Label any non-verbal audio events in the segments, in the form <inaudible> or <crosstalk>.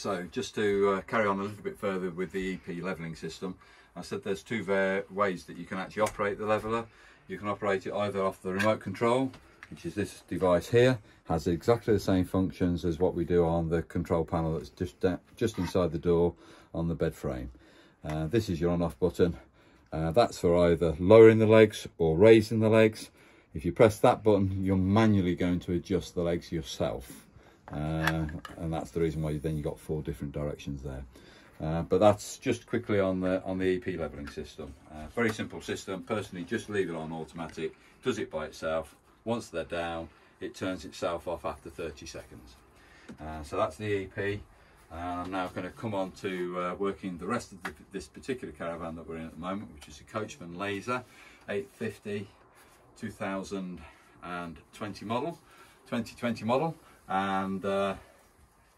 so just to uh, carry on a little bit further with the EP leveling system, I said there's two ways that you can actually operate the leveler. You can operate it either off the remote control, which is this device here, has exactly the same functions as what we do on the control panel that's just just inside the door on the bed frame. Uh, this is your on off button. Uh, that's for either lowering the legs or raising the legs. If you press that button, you're manually going to adjust the legs yourself. Uh, and that's the reason why then you got four different directions there. Uh, but that's just quickly on the on the EP leveling system. Uh, very simple system. Personally, just leave it on automatic. Does it by itself. Once they're down, it turns itself off after 30 seconds. Uh, so that's the EP. Uh, I'm now going to come on to uh, working the rest of the, this particular caravan that we're in at the moment, which is a Coachman Laser 850 2020 model, 2020 model, and uh,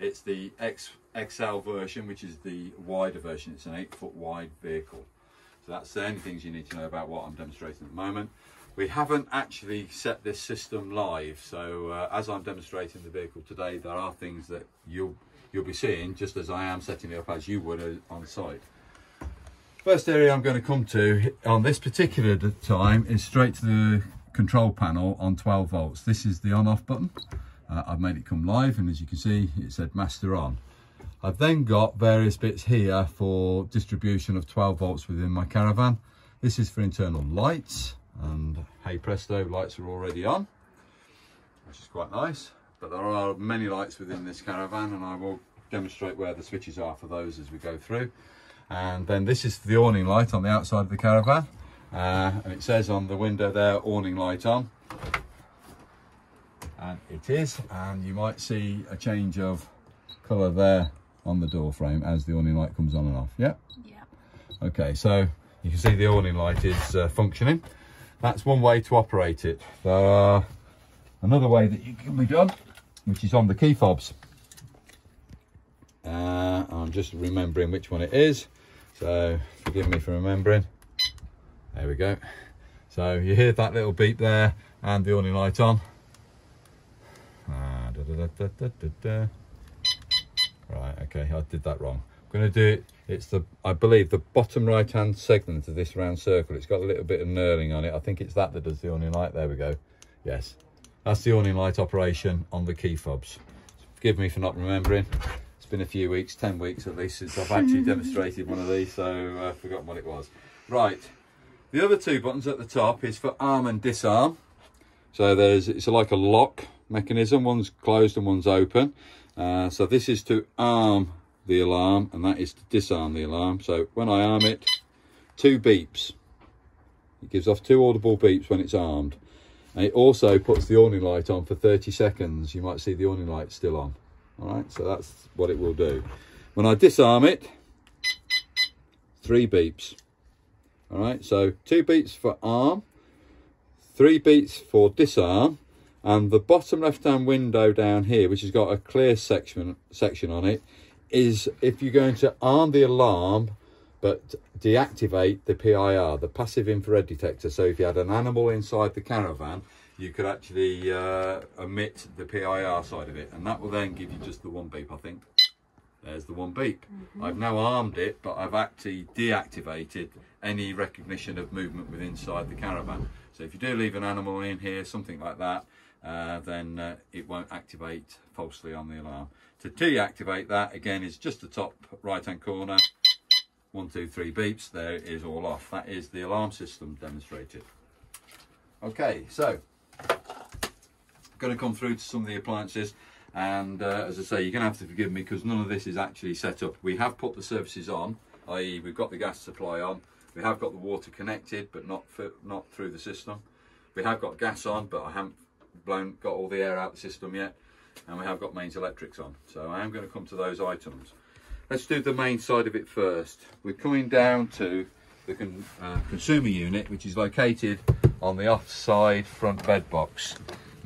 it's the X, XL version, which is the wider version. It's an eight foot wide vehicle. So that's the only things you need to know about what I'm demonstrating at the moment. We haven't actually set this system live, so uh, as I'm demonstrating the vehicle today, there are things that you'll you'll be seeing just as I am setting it up as you would on site. First area I'm going to come to on this particular time is straight to the control panel on 12 volts. This is the on off button. Uh, I've made it come live and as you can see it said master on. I've then got various bits here for distribution of 12 volts within my caravan. This is for internal lights and hey presto lights are already on which is quite nice but there are many lights within this caravan and I will demonstrate where the switches are for those as we go through and then this is the awning light on the outside of the caravan uh, and it says on the window there awning light on and it is and you might see a change of color there on the door frame as the awning light comes on and off yeah yeah okay so you can see the awning light is uh, functioning that's one way to operate it. There are another way that it can be done, which is on the key fobs. Uh, I'm just remembering which one it is, so forgive me for remembering. There we go. So you hear that little beep there and the awning light on. Da, da, da, right, okay, I did that wrong. I'm going to do it it's the i believe the bottom right hand segment of this round circle. It's got a little bit of knurling on it. I think it's that that does the awning light. There we go. Yes. That's the awning light operation on the key fobs. Forgive me for not remembering. It's been a few weeks 10 weeks at least since i've actually <laughs> demonstrated one of these so i've forgotten what it was. Right. The other two buttons at the top is for arm and disarm. So there's it's like a lock mechanism one's closed and one's open uh, so this is to arm the alarm and that is to disarm the alarm. So when I arm it, two beeps. It gives off two audible beeps when it's armed. And it also puts the awning light on for 30 seconds. You might see the awning light still on. All right, so that's what it will do. When I disarm it, three beeps. All right, so two beeps for arm, three beats for disarm, and the bottom left-hand window down here, which has got a clear section section on it, is if you're going to arm the alarm but deactivate the PIR, the passive infrared detector. So if you had an animal inside the caravan, you could actually uh, emit the PIR side of it, and that will then give you just the one beep, I think. There's the one beep. Mm -hmm. I've now armed it, but I've actually deactivated any recognition of movement within inside the caravan. So if you do leave an animal in here, something like that, uh, then uh, it won't activate falsely on the alarm. To deactivate that, again, is just the top right-hand corner. One, two, three beeps. There it is all off. That is the alarm system demonstrated. Okay, so I'm going to come through to some of the appliances. And uh, as I say, you're going to have to forgive me because none of this is actually set up. We have put the services on, i.e. we've got the gas supply on. We have got the water connected, but not, for, not through the system. We have got gas on, but I haven't blown got all the air out the system yet and we have got mains electrics on. So I am going to come to those items. Let's do the main side of it first. We're coming down to the con uh, consumer unit which is located on the offside front bed box.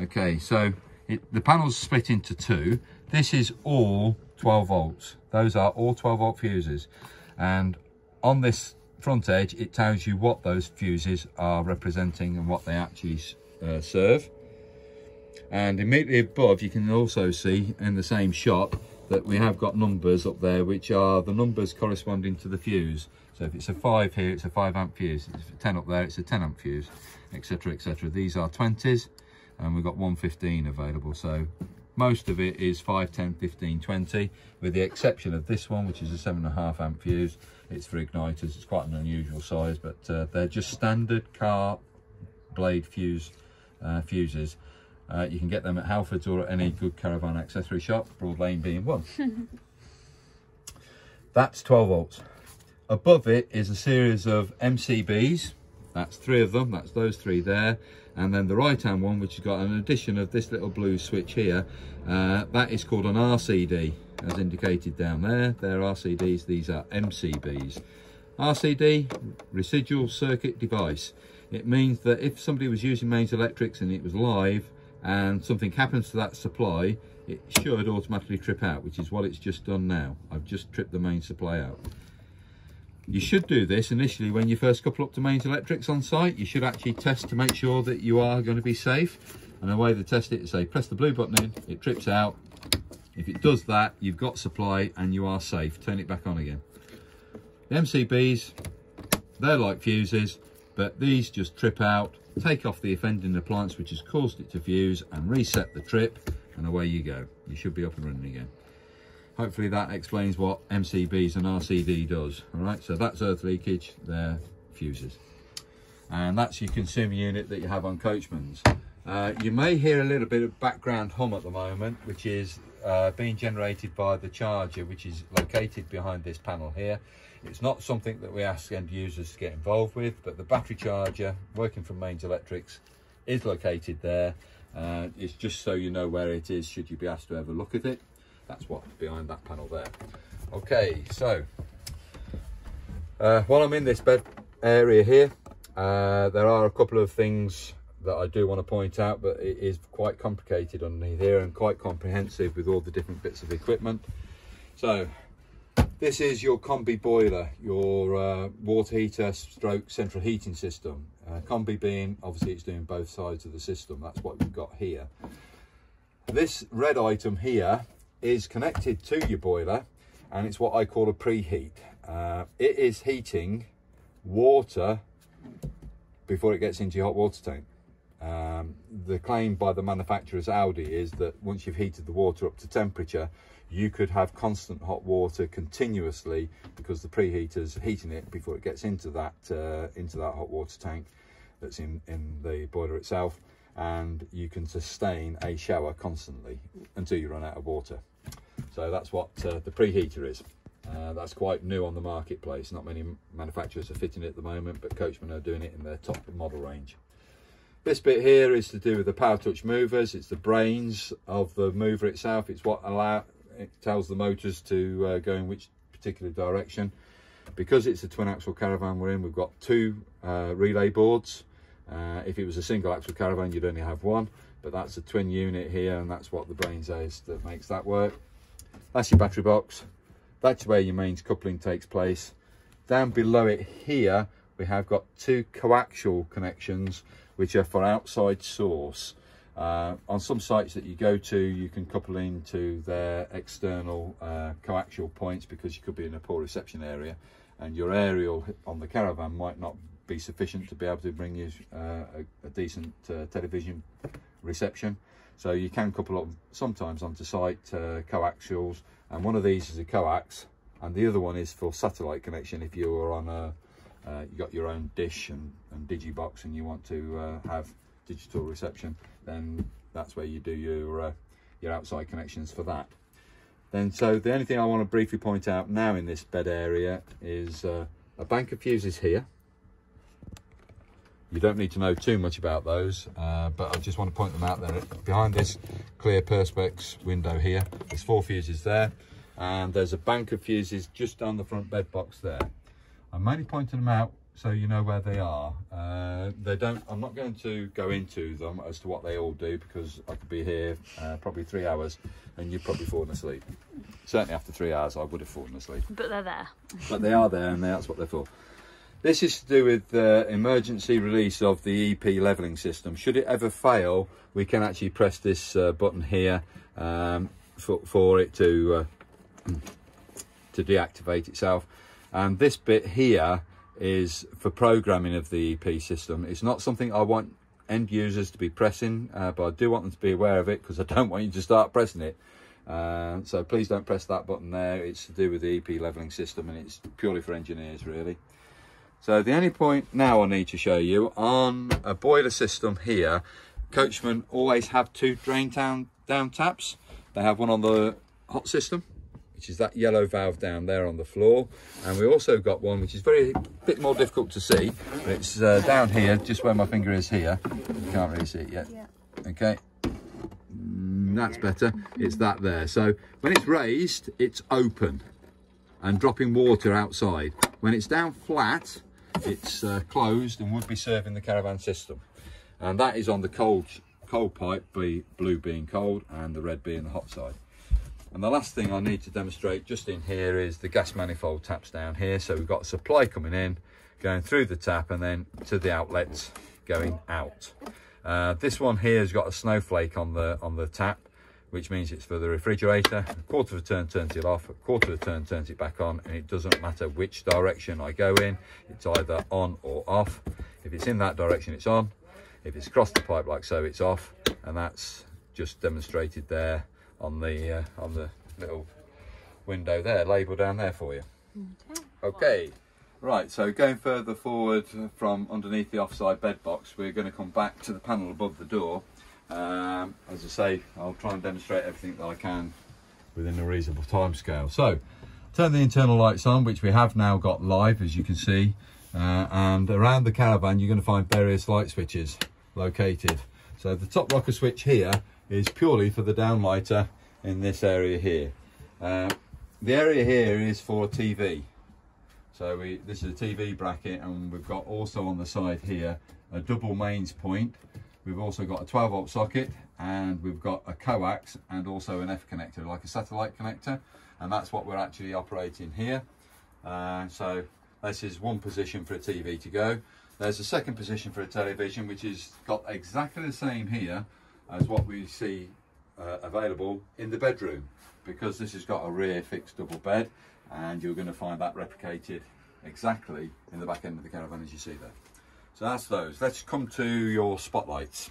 Okay so it, the panel's split into two. This is all 12 volts. Those are all 12 volt fuses. And on this front edge it tells you what those fuses are representing and what they actually uh, serve and immediately above you can also see in the same shot that we have got numbers up there which are the numbers corresponding to the fuse. So if it's a 5 here, it's a 5 amp fuse. If it's a 10 up there, it's a 10 amp fuse, etc, etc. These are 20s and we've got 115 available. So most of it is 5, 10, 15, 20, with the exception of this one, which is a 7.5 amp fuse. It's for igniters. It's quite an unusual size, but uh, they're just standard car blade fuse uh, fuses. Uh, you can get them at Halfords or at any good caravan accessory shop, Broad Lane being one. <laughs> That's 12 volts. Above it is a series of MCBs. That's three of them. That's those three there. And then the right hand one, which has got an addition of this little blue switch here, uh, that is called an RCD, as indicated down there. They're RCDs, these are MCBs. RCD, residual circuit device. It means that if somebody was using mains electrics and it was live and something happens to that supply, it should automatically trip out, which is what it's just done now. I've just tripped the main supply out. You should do this initially when you first couple up to mains electrics on site. You should actually test to make sure that you are going to be safe. And the way they test it is say, press the blue button in, it trips out. If it does that, you've got supply and you are safe. Turn it back on again. The MCBs, they're like fuses, but these just trip out, take off the offending appliance which has caused it to fuse and reset the trip and away you go. You should be up and running again hopefully that explains what MCBs and RCD does. All right, so that's earth leakage, they're fuses. And that's your consumer unit that you have on Coachman's. Uh, you may hear a little bit of background hum at the moment, which is uh, being generated by the charger, which is located behind this panel here. It's not something that we ask end users to get involved with, but the battery charger working from Mains Electrics is located there. Uh, it's just so you know where it is should you be asked to ever look at it. That's what's behind that panel there. Okay, so uh, while I'm in this bed area here, uh, there are a couple of things that I do want to point out, but it is quite complicated underneath here and quite comprehensive with all the different bits of equipment. So this is your combi boiler, your uh, water heater stroke central heating system. Uh, combi being, obviously it's doing both sides of the system. That's what we've got here. This red item here is connected to your boiler and it's what I call a preheat. Uh, it is heating water before it gets into your hot water tank. Um, the claim by the manufacturers Alde is that once you've heated the water up to temperature, you could have constant hot water continuously because the preheater's heating it before it gets into that uh, into that hot water tank that's in, in the boiler itself and you can sustain a shower constantly until you run out of water. So that's what uh, the preheater is. Uh, that's quite new on the marketplace. Not many manufacturers are fitting it at the moment, but Coachmen are doing it in their top model range. This bit here is to do with the Powrtouch movers. It's the brains of the mover itself. It's what allow it tells the motors to uh, go in which particular direction. Because it's a twin axle caravan we're in, we've got two uh, relay boards. Uh, if it was a single axle caravan, you'd only have one, but that's a twin unit here, and that's what the brains is that makes that work. That's your battery box. That's where your mains coupling takes place. Down below it here, we have got two coaxial connections, which are for outside source. Uh, on some sites that you go to, you can couple into their external uh, coaxial points because you could be in a poor reception area and your aerial on the caravan might not be sufficient to be able to bring you uh, a, a, decent uh, television reception. So you can couple up sometimes onto site uh, coaxials, and one of these is a coax, and the other one is for satellite connection. If you are on a, uh, you got your own dish and, and digibox, and you want to have digital reception, then that's where you do your uh, your outside connections for that. Then, so the only thing I want to briefly point out now in this bed area is a bank of fuses here you don't need to know too much about those, uh, but I just want to point them out there. Behind this clear perspex window here, there's four fuses there, and there's a bank of fuses just down the front bed box there. I'm mainly pointing them out so you know where they are. Uh, they don't. I'm not going to go into them as to what they all do because I could be here uh, probably three hours and you'd probably fallen asleep. Certainly after three hours, I would have fallen asleep. But they're there. but they are there, and that's what they're for. This is to do with the emergency release of the EP leveling system. Should it ever fail, we can actually press this uh, button here um, for, for, it to uh, <clears throat> to deactivate itself. And this bit here is for programming of the EP system. It's not something I want end users to be pressing, uh, but I do want them to be aware of it because <laughs> I don't want you to start pressing it. Uh, so please don't press that button there. It's to do with the EP leveling system and it's purely for engineers really. So the only point now I need to show you on a boiler system here, Coachmen always have two drain down, down taps. They have one on the hot system which is that yellow valve down there on the floor. And we also got one which is very a bit more difficult to see. It's uh, down here, just where my finger is here. You can't really see it yet. Yeah. Okay. Mm, that's better. It's that there. So when it's raised, it's open and dropping water outside. When it's down flat, it's uh, closed and would be serving the caravan system. And that is on the cold cold pipe, blue being cold and the red being the hot side. And the last thing I need to demonstrate just in here is the gas manifold taps down here. So we've got supply coming in, going through the tap and then to the outlets going out. Uh, this one here has got a snowflake on the on the tap, which means it's for the refrigerator. A quarter of a turn turns it off, a quarter of a turn turns it back on, and it doesn't matter which direction I go in, it's either on or off. If it's in that direction, it's on. If it's across the pipe like so, it's off, and that's just demonstrated there on the uh, on the little window there, label down there for you. Okay. Okay. Right, so going further forward from underneath the offside bed box, we're going to come back to the panel above the door. Um, as I say, I'll try and demonstrate everything that I can within a reasonable time scale. So, turn the internal lights on, which we have now got live, as you can see. Uh, and around the caravan, you're going to find various light switches located. So the top rocker switch here is purely for the downlighter in this area here. Uh, the area here is for TV. So we, this is a TV bracket and we've got also on the side here a double mains point. We've also got a 12 volt socket and we've got a coax and also an F connector, like a satellite connector. And that's what we're actually operating here. Uh, so this is one position for a TV to go. There's a second position for a television, which is got exactly the same here, as what we see uh, available in the bedroom because this has got a rear fixed double bed and you're going to find that replicated exactly in the back end of the caravan as you see there. So that's those. Let's come to your spotlights.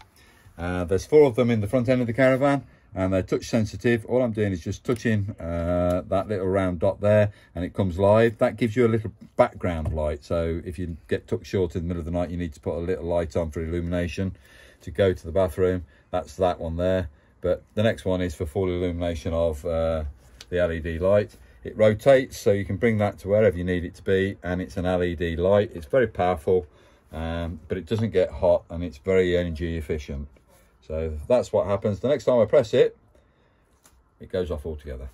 Uh, there's four of them in the front end of the caravan and they're touch sensitive. All I'm doing is just touching uh, that little round dot there and it comes live. That gives you a little background light. So if you get tucked short in the middle of the night, you need to put a little light on for illumination to go to the bathroom that's that one there. But the next one is for full illumination of uh, the LED light. It rotates so you can bring that to wherever you need it to be and it's an LED light. It's very powerful um, but it doesn't get hot and it's very energy efficient. So that's what happens. The next time I press it it goes off altogether.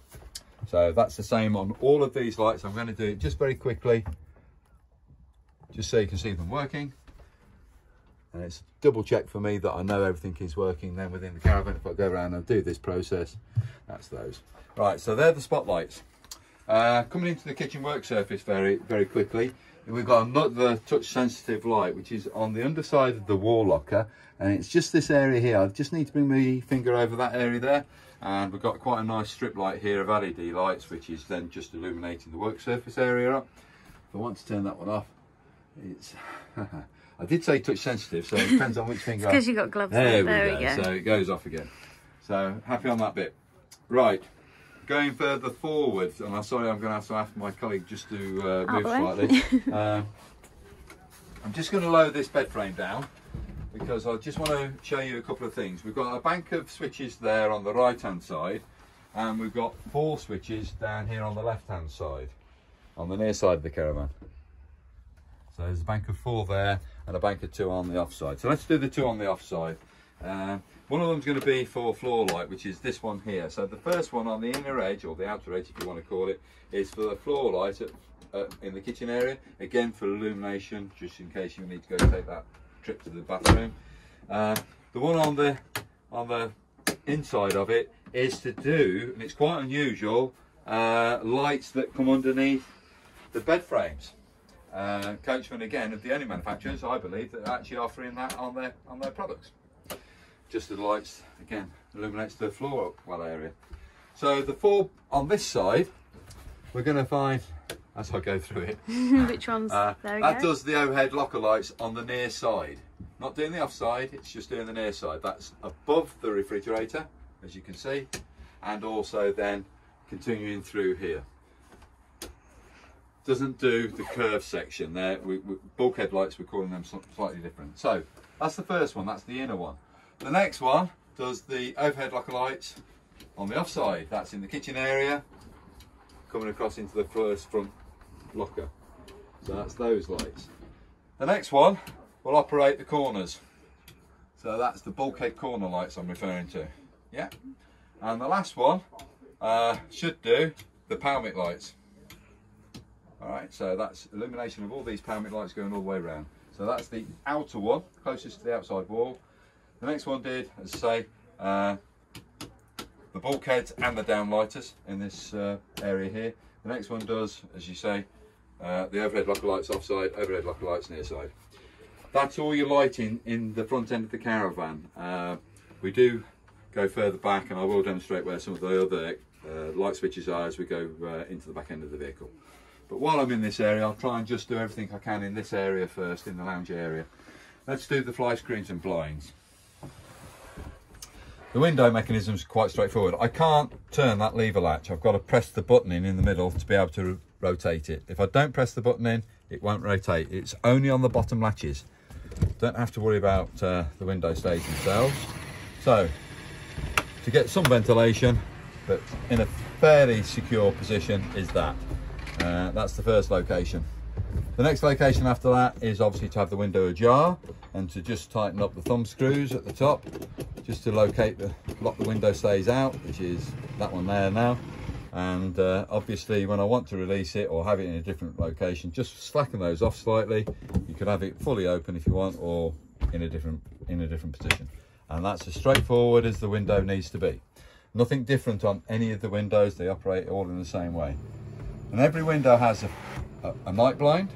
So that's the same on all of these lights. I'm going to do it just very quickly just so you can see them working and it's double check for me that I know everything is working then within the caravan. If I go around and do this process that's those. Right so they're the spotlights. Uh, coming into the kitchen work surface very very quickly we've got another touch sensitive light which is on the underside of the wall locker. And it's just this area here. I just need to bring my finger over that area there. And we've got quite a nice strip light here of LED lights which is then just illuminating the work surface area up. If I want to turn that one off it's <laughs> I did say touch sensitive, so it <laughs> depends on which finger. Because you got gloves there on. There we go. go. So it goes off again. So happy on that bit. Right, going further forward, and I'm sorry, I'm going to have to ask my colleague just to uh, move slightly. <laughs> uh, I'm just going to lower this bed frame down because I just want to show you a couple of things. We've got a bank of switches there on the right hand side and we've got four switches down here on the left hand side on the near side of the caravan. So there's a bank of four there and a bank of two on the offside. So let's do the two on the offside. Uh, one of them's going to be for floor light, which is this one here. So the first one on the inner edge, or the outer edge if you want to call it, is for the floor light at, uh, in the kitchen area. Again for illumination, just in case you need to go take that trip to the bathroom. Uh, the one on the on the inside of it is to do, and it's quite unusual, uh, lights that come underneath the bed frames. Uh, Coachmen again of the only manufacturers I believe that are actually offering that on their on their products. Just the lights again illuminates the floor well area. So the four on this side, we're going to find, as I go through it, <laughs> Which ones? uh, there we that go. does the overhead locker lights on the near side. Not doing the offside, it's just doing the near side. That's above the refrigerator, as you can see, and also then continuing through here. Doesn't do the curve section there. We, we, bulkhead lights, we're calling them slightly different. So that's the first one, that's the inner one. The next one does the overhead locker lights on the offside. That's in the kitchen area, coming across into the first front locker. So that's those lights. The next one will operate the corners. So that's the bulkhead corner lights I'm referring to. Yeah. And the last one uh, should do the Palmic lights. All right, so that's illumination of all these Palmic lights going all the way around. So that's the outer one, closest to the outside wall. The next one did, as I say, uh, the bulkheads and the downlighters in this uh, area here. The next one does, as you say, uh, the overhead locker lights offside, overhead locker lights near side. That's all your lighting in the front end of the caravan. Uh, we do go further back and I will demonstrate where some of the other uh, light switches are as we go uh, into the back end of the vehicle. But while I'm in this area, I'll try and just do everything I can in this area first, in the lounge area. Let's do the fly screens and blinds. The window mechanism is quite straightforward. I can't turn that lever latch. I've got to press the button in in the middle to be able to rotate it. If I don't press the button in, it won't rotate. It's only on the bottom latches. Don't have to worry about uh, the window stays themselves. So, to get some ventilation, but in a fairly secure position, is that. Uh, that's the first location. The next location after that is obviously to have the window ajar and to just tighten up the thumb screws at the top just to locate the lock the window stays out which is that one there now. And uh, obviously when I want to release it or have it in a different location just slacken those off slightly. You could have it fully open if you want or in a different in a different position. And that's as straightforward as the window needs to be. Nothing different on any of the windows. They operate all in the same way and every window has a, a, a night blind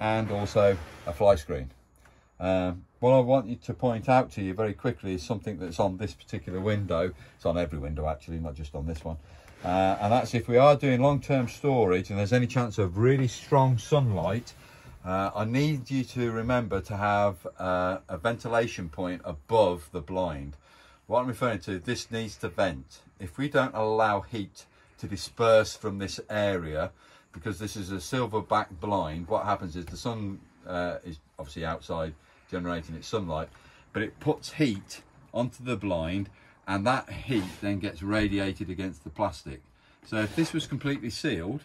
and also a fly screen. Um, what I want you to point out to you very quickly is something that's on this particular window. It's on every window actually, not just on this one. Uh, and that's if we are doing long-term storage and there's any chance of really strong sunlight, uh, I need you to remember to have uh, a ventilation point above the blind. What I'm referring to, this needs to vent. If we don't allow heat to disperse from this area, because this is a silver back blind, what happens is the sun uh, is obviously outside generating its sunlight, but it puts heat onto the blind and that heat then gets radiated against the plastic. So if this was completely sealed,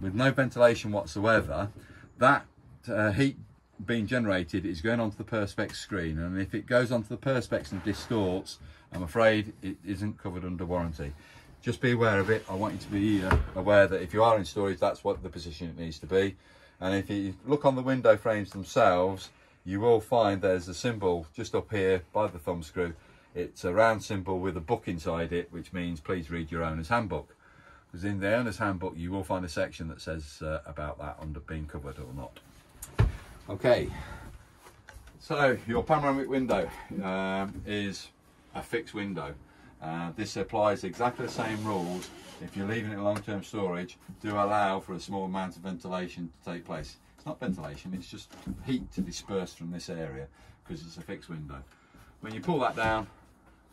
with no ventilation whatsoever, that uh, heat being generated is going onto the Perspex screen and if it goes onto the Perspex and distorts, I'm afraid it isn't covered under warranty just be aware of it. I want you to be uh, aware that if you are in storage, that's what the position it needs to be. And if you look on the window frames themselves, you will find there's a symbol just up here by the thumb screw. It's a round symbol with a book inside it, which means please read your owner's handbook. Because in the owner's handbook, you will find a section that says uh, about that under being covered or not. Okay, so your panoramic window um, is a fixed window. Uh, this applies exactly the same rules if you're leaving it long-term storage to allow for a small amount of ventilation to take place. It's not ventilation, it's just heat to disperse from this area because it's a fixed window. When you pull that down,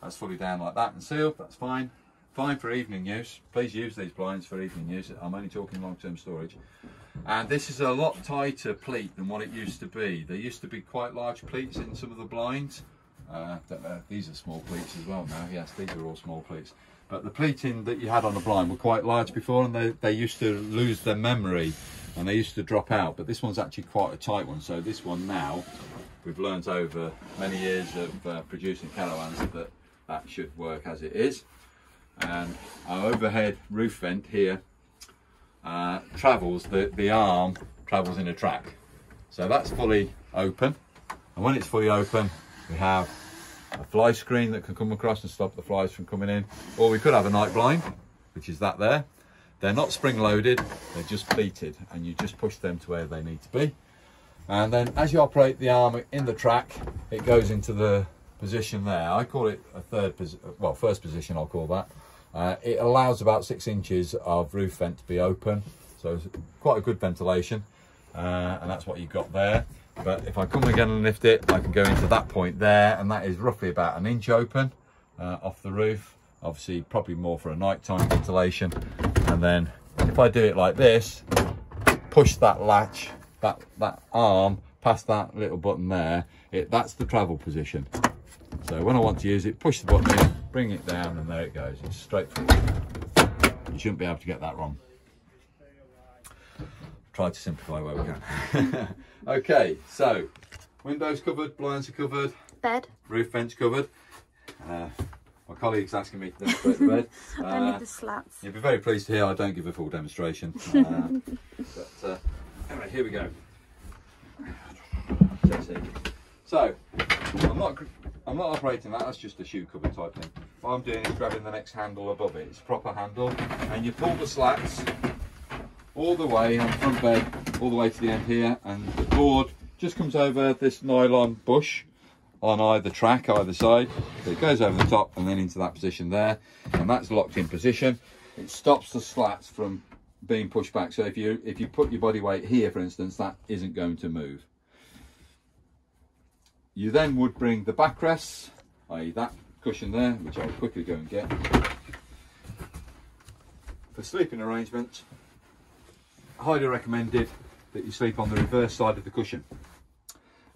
that's fully down like that and sealed, that's fine. Fine for evening use. Please use these blinds for evening use. I'm only talking long-term storage. And this is a lot tighter pleat than what it used to be. There used to be quite large pleats in some of the blinds. Uh, these are small pleats as well now. Yes, these are all small pleats. But the pleating that you had on the blind were quite large before and they, they used to lose their memory and they used to drop out. But this one's actually quite a tight one. So this one now, we've learnt over many years of uh, producing caravans that that should work as it is. And our overhead roof vent here uh, travels, the, the arm travels in a track. So that's fully open. And when it's fully open, we have a fly screen that can come across and stop the flies from coming in. Or we could have a night blind, which is that there. They're not spring loaded, they're just pleated and you just push them to where they need to be. And then as you operate the arm in the track, it goes into the position there. I call it a third, position, well, first position I'll call that. Uh, it allows about six inches of roof vent to be open, so it's quite a good ventilation, uh, and that's what you've got there. But if I come again and lift it, I can go into that point there, and that is roughly about an inch open uh, off the roof. Obviously, probably more for a nighttime ventilation. And then if I do it like this, push that latch, that, that arm past that little button there, it, that's the travel position. So when I want to use it, push the button in, bring it down, and there it goes. It's straightforward. You shouldn't be able to get that wrong. Try to simplify where we can. <laughs> okay, so windows covered, blinds are covered, Bed. roof vents covered. Uh, my colleague's asking me to demonstrate the bed. <laughs> I Uh, need the slats. You'll be very pleased to hear I don't give a full demonstration. <laughs> Uh, but uh, anyway, here we go. So, I'm not I'm not operating that. That's just a shoe cover type thing. What I'm doing is grabbing the next handle above it. It's a proper handle, and you pull the slats all the way on the front bed, all the way to the end here, and the board just comes over this nylon bush on either track, either side. So it goes over the top and then into that position there, and that's locked in position. It stops the slats from being pushed back. So if you if you put your body weight here, for instance, that isn't going to move. You then would bring the backrests, i.e. that cushion there, which I'll quickly go and get. For sleeping arrangements, highly recommended that you sleep on the reverse side of the cushion.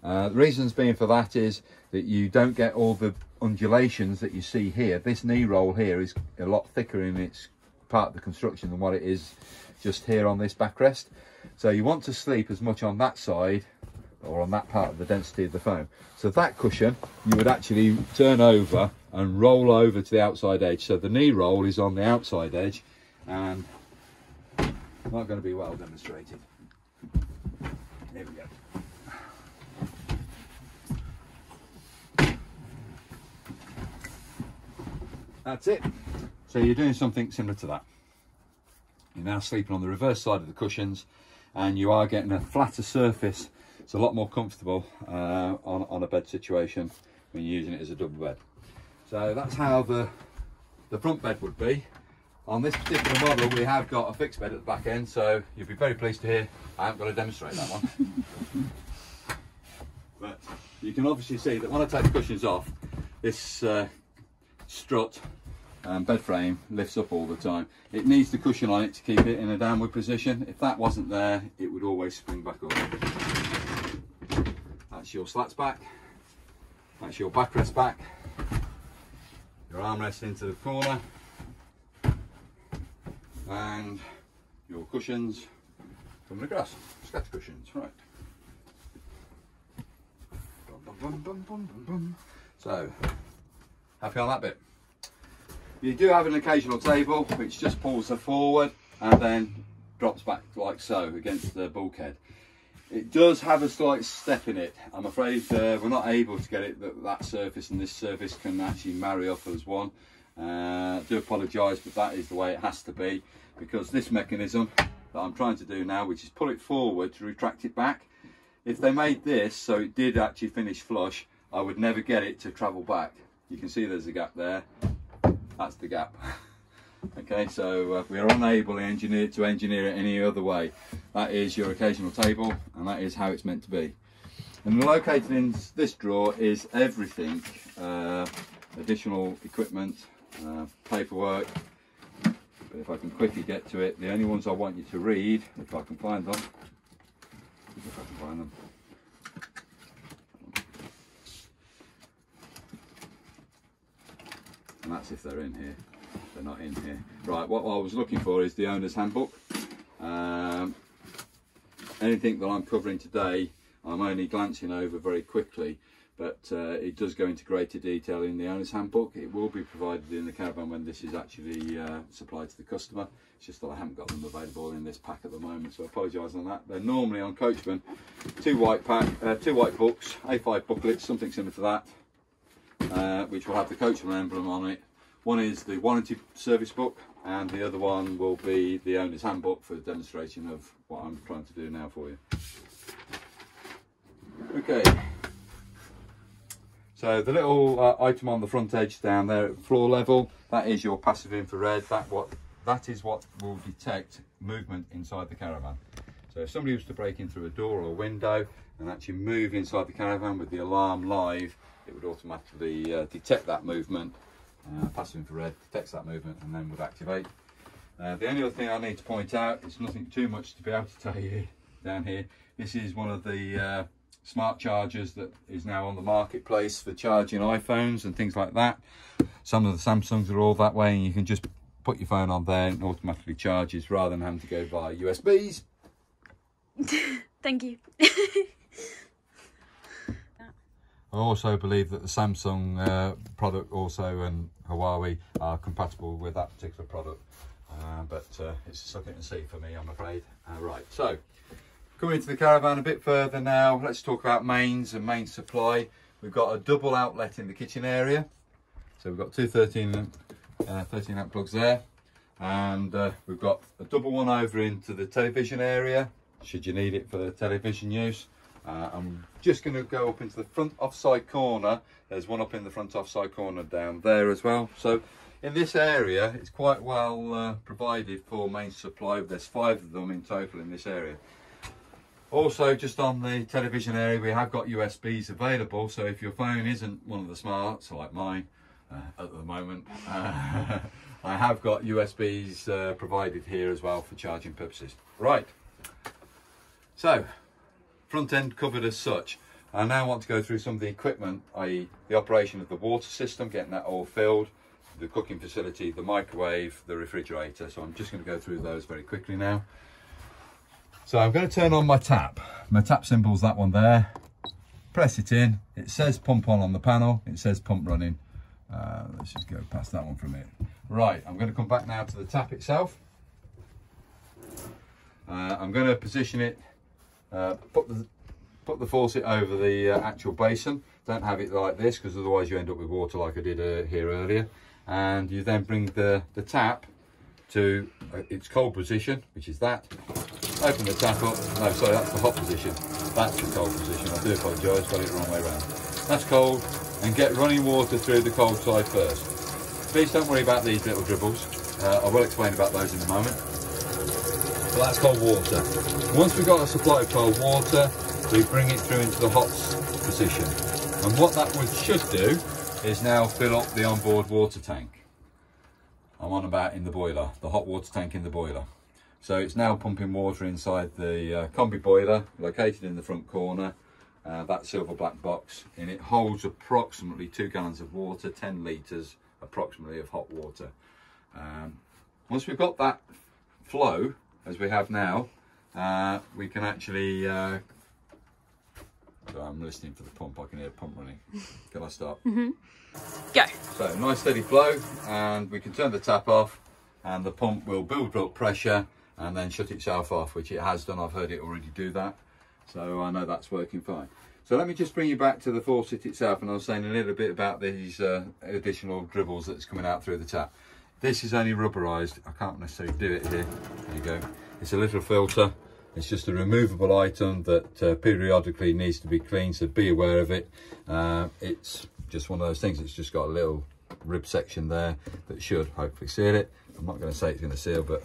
Uh, the reasons being for that is that you don't get all the undulations that you see here. This knee roll here is a lot thicker in its part of the construction than what it is just here on this backrest. So you want to sleep as much on that side or on that part of the density of the foam. So that cushion you would actually turn over and roll over to the outside edge. So the knee roll is on the outside edge and not going to be well demonstrated. Here we go. That's it. So you're doing something similar to that. You're now sleeping on the reverse side of the cushions and you are getting a flatter surface. It's a lot more comfortable uh, on, on a bed situation when you're using it as a double bed. So that's how the, the front bed would be. On this particular model, we have got a fixed bed at the back end, so you'll be very pleased to hear I haven't got to demonstrate that one. <laughs> but you can obviously see that when I take the cushions off, this uh, strut and bed frame lifts up all the time. It needs the cushion on it to keep it in a downward position. If that wasn't there, it would always spring back up. That's your slats back. That's your backrest back. Your armrest into the corner. And your cushions from the grass. Scatter cushions, right. So, happy on that bit. You do have an occasional table which just pulls her forward and then drops back like so against the bulkhead. It does have a slight step in it. I'm afraid uh, we're not able to get it that that surface and this surface can actually marry up as one. Uh, I do apologise but that is the way it has to be because this mechanism that I'm trying to do now which is pull it forward to retract it back. If they made this so it did actually finish flush I would never get it to travel back. You can see there's a gap there that's the gap. <laughs> okay, so uh, we are unable engineer, to engineer it any other way. That is your occasional table, and that is how it's meant to be. And located in this drawer is everything, uh, additional equipment, uh, paperwork. But if I can quickly get to it, the only ones I want you to read, if I can find them, if I can find them, and that's if they're in here. They're not in here. Right, what I was looking for is the owner's handbook. Um, anything that I'm covering today, I'm only glancing over very quickly, but uh, it does go into greater detail in the owner's handbook. It will be provided in the caravan when this is actually uh, supplied to the customer. It's just that I haven't got them available in this pack at the moment, so I apologise on that. They're normally on Coachman, two white pack, uh, two white books, A5 booklets, something similar to that uh, which will have the Coachman emblem on it. One is the warranty service book and the other one will be the owner's handbook for the demonstration of what I'm trying to do now for you. Okay, So the little uh, item on the front edge down there at floor level, that is your passive infrared. That what that is what will detect movement inside the caravan. So if somebody was to break in through a door or a window and actually move inside the caravan with the alarm live, it would automatically uh, detect that movement. Uh, passive infrared detects that movement and then would activate. Uh, the only other thing I need to point out, it's nothing too much to be able to tell you <laughs> down here. This is one of the uh, smart chargers that is now on the marketplace for charging iPhones and things like that. Some of the Samsungs are all that way and you can just put your phone on there and automatically charges rather than having to go via USBs. <laughs> Thank you. <laughs> I also believe that the Samsung uh, product also and Huawei are compatible with that particular product. Uh, but uh, it's something to see for me, I'm afraid. Uh, right, so coming into the caravan a bit further now, let's talk about mains and main supply. We've got a double outlet in the kitchen area. So we've got two 13, uh, 13 amp plugs there. And uh, we've got a double one over into the television area, should you need it for television use. Uh, I'm just going to go up into the front offside corner. There's one up in the front offside corner down there as well. So in this area, it's quite well uh, provided for main supply. There's five of them in total in this area. Also, just on the television area, we have got USBs available. So if your phone isn't one of the smarts like mine uh, at the moment, uh, <laughs> I have got USBs uh, provided here as well for charging purposes. Right. So front end covered as such. I now want to go through some of the equipment, i.e. the operation of the water system, getting that all filled, the cooking facility, the microwave, the refrigerator. So I'm just going to go through those very quickly now. So I'm going to turn on my tap. My tap symbol's that one there. Press it in. It says pump on on the panel. It says pump running. Uh, let's just go past that one for a minute. Right, I'm going to come back now to the tap itself. Uh, I'm going to position it uh, put the put the faucet over the uh, actual basin. Don't have it like this because otherwise you end up with water like I did uh, here earlier. And you then bring the, the tap to uh, its cold position, which is that. Open the tap up. No, sorry, that's the hot position. That's the cold position. I do apologise, got it the wrong way around. That's cold. And get running water through the cold side first. Please don't worry about these little dribbles. Uh, I will explain about those in a moment. So that's cold water. Once we've got a supply of cold water, we bring it through into the hot position. And what that would should do is now fill up the onboard water tank. I'm on about in the boiler, the hot water tank in the boiler. So it's now pumping water inside the uh, combi boiler located in the front corner. Uh, that silver black box and it holds approximately two gallons of water, 10 litres approximately of hot water. Um, once we've got that flow as we have now, uh, we can actually, uh, so I'm listening for the pump, I can hear pump running. <laughs> Can I start? Mm -hmm. Go. So nice steady flow and we can turn the tap off and the pump will build up pressure and then shut itself off, which it has done. I've heard it already do that. So I know that's working fine. So let me just bring you back to the faucet itself and I was saying a little bit about these uh, additional dribbles that's coming out through the tap. This is only rubberized. I can't necessarily do it here. There you go. It's a little filter. It's just a removable item that uh, periodically needs to be cleaned, so be aware of it. Uh, it's just one of those things. It's just got a little rib section there that should hopefully seal it. I'm not going to say it's going to seal, but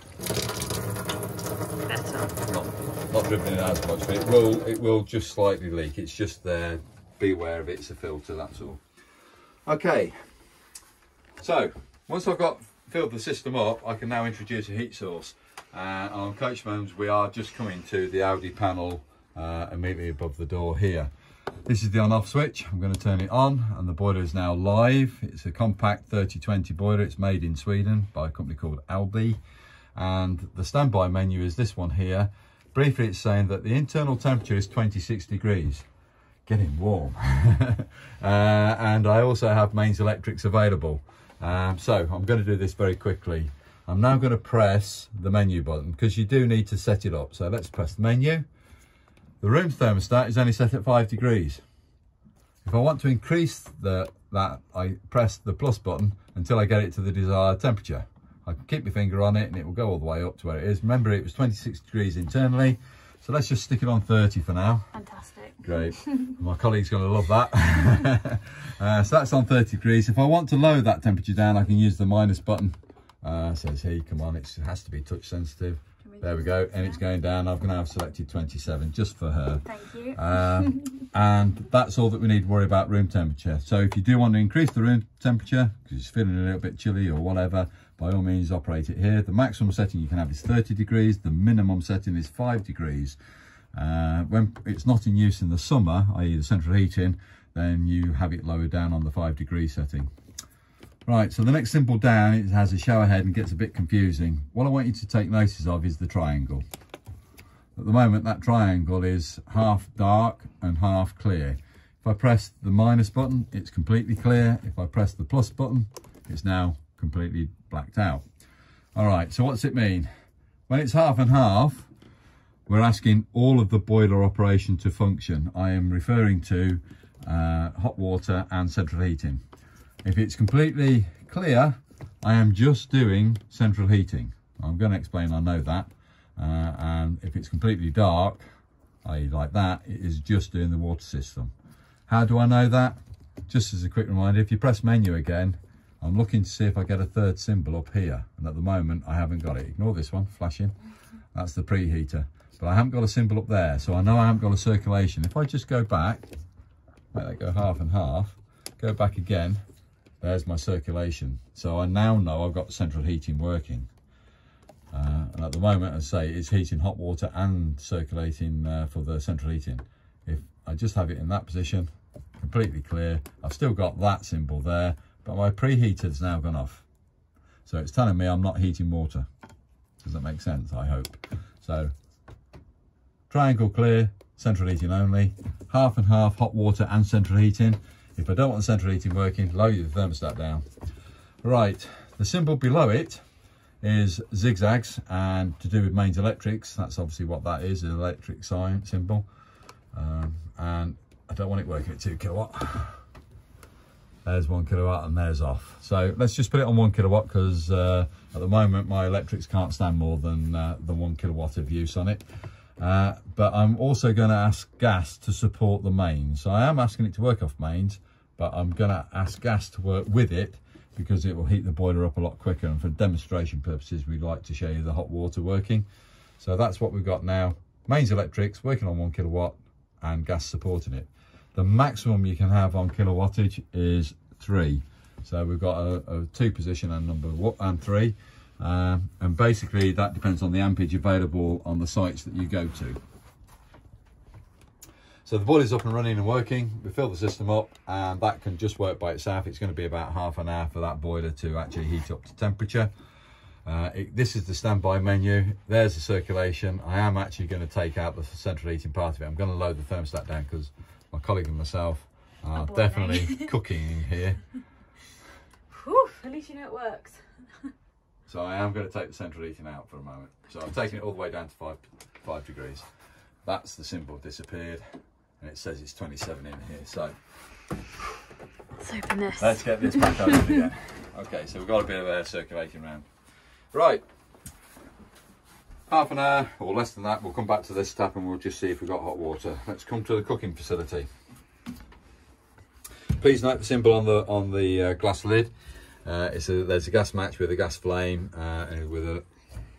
not, not dribbling it as much, but it will, it will just slightly leak. It's just there. Be aware of it. It's a filter, that's all. Okay, so once I've got filled the system up, I can now introduce a heat source. Uh, on Coachman's, we are just coming to the Alde panel uh, immediately above the door here. This is the on-off switch. I'm going to turn it on and the boiler is now live. It's a compact 3020 boiler. It's made in Sweden by a company called Alde. And the standby menu is this one here. Briefly, it's saying that the internal temperature is 26 degrees. Getting warm. <laughs> uh, and I also have mains electrics available. Um, so I'm going to do this very quickly. I'm now going to press the menu button because you do need to set it up. So let's press the menu. The room thermostat is only set at five degrees. If I want to increase the, that, I press the plus button until I get it to the desired temperature. I can keep my finger on it and it will go all the way up to where it is. Remember, it was 26 degrees internally. So let's just stick it on 30 for now. Fantastic. Great. <laughs> My colleague's going to love that. <laughs> uh, so that's on 30 degrees. If I want to lower that temperature down, I can use the minus button. Uh, says here, come on, it has to be touch sensitive. There we go, and it's going down. I'm going to have selected 27 just for her. Thank you. Um, <laughs> and that's all that we need to worry about room temperature. So if you do want to increase the room temperature, because it's feeling a little bit chilly or whatever, by all means operate it here. The maximum setting you can have is 30 degrees. The minimum setting is 5 degrees. Uh, when it's not in use in the summer, i.e. the central heating, then you have it lowered down on the 5 degree setting. Right, so the next symbol down, it has a shower head and gets a bit confusing. What I want you to take notice of is the triangle. At the moment, that triangle is half dark and half clear. If I press the minus button, it's completely clear. If I press the plus button, it's now completely blacked out. All right, so what's it mean? When it's half and half, we're asking all of the boiler operation to function. I am referring to uh, hot water and central heating. If it's completely clear, I am just doing central heating. I'm going to explain I know that. Uh, and if it's completely dark, i.e. like that, it is just doing the water system. How do I know that? Just as a quick reminder, if you press menu again, I'm looking to see if I get a third symbol up here. And at the moment, I haven't got it. Ignore this one, flashing. That's the preheater. But I haven't got a symbol up there, so I know I haven't got a circulation. If I just go back, make that go half and half, go back again, there's my circulation. So I now know I've got central heating working. Uh, and at the moment, I say, it's heating hot water and circulating uh, for the central heating. If I just have it in that position, completely clear, I've still got that symbol there, but my preheater's now gone off. So it's telling me I'm not heating water. Does that make sense? I hope. So triangle clear, central heating only, half and half hot water and central heating. If I don't want the central heating working, lower the thermostat down. Right, the symbol below it is zigzags and to do with mains electrics. That's obviously what that is, an electric sign symbol. Um, and I don't want it working at two kilowatt. There's one kilowatt and there's off. So let's just put it on one kilowatt because uh, at the moment my electrics can't stand more than, uh, than one kilowatt of use on it. Uh, but I'm also going to ask gas to support the mains. So I am asking it to work off mains, but I'm going to ask gas to work with it because it will heat the boiler up a lot quicker. And for demonstration purposes, we'd like to show you the hot water working. So that's what we've got now. Mains electrics working on one kilowatt and gas supporting it. The maximum you can have on kilowattage is three. So we've got a, a two position and number one and three. Um, and basically that depends on the ampage available on the sites that you go to. So the boiler's up and running and working. We fill the system up and that can just work by itself. It's going to be about half an hour for that boiler to actually heat up to temperature. Uh, it, this is the standby menu. There's the circulation. I am actually going to take out the central heating part of it. I'm going to load the thermostat down because my colleague and myself are definitely <laughs> cooking in here. Whew, at least you know it works. <laughs> So I am going to take the central heating out for a moment. So I'm taking it all the way down to five, five degrees. That's the symbol disappeared and it says it's 27 in here. So Let's open this. let's get this back open again. <laughs> Okay, so we've got a bit of air circulating around. Right, half an hour or less than that, we'll come back to this tap and we'll just see if we've got hot water. Let's come to the cooking facility. Please note the symbol on the on the uh, glass lid. Uh, it's a, there's a gas match with a gas flame uh, and with a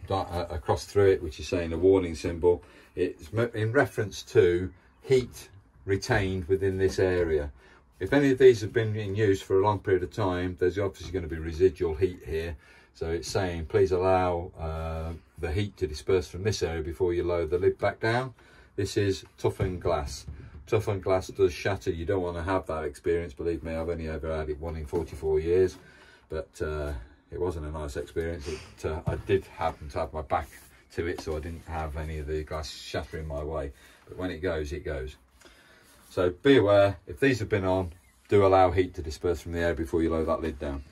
uh, across through it, which is saying a warning symbol. It's in reference to heat retained within this area. If any of these have been in use for a long period of time, there's obviously going to be residual heat here. So it's saying please allow uh, the heat to disperse from this area before you lower the lid back down. This is toughened glass. Toughened glass does shatter. You don't want to have that experience. Believe me, I've only ever had it one in 44 years, but uh, it wasn't a nice experience. It, uh, I did happen to have my back to it, so I didn't have any of the glass shattering my way. But when it goes, it goes. So be aware, if these have been on, do allow heat to disperse from the air before you lower that lid down.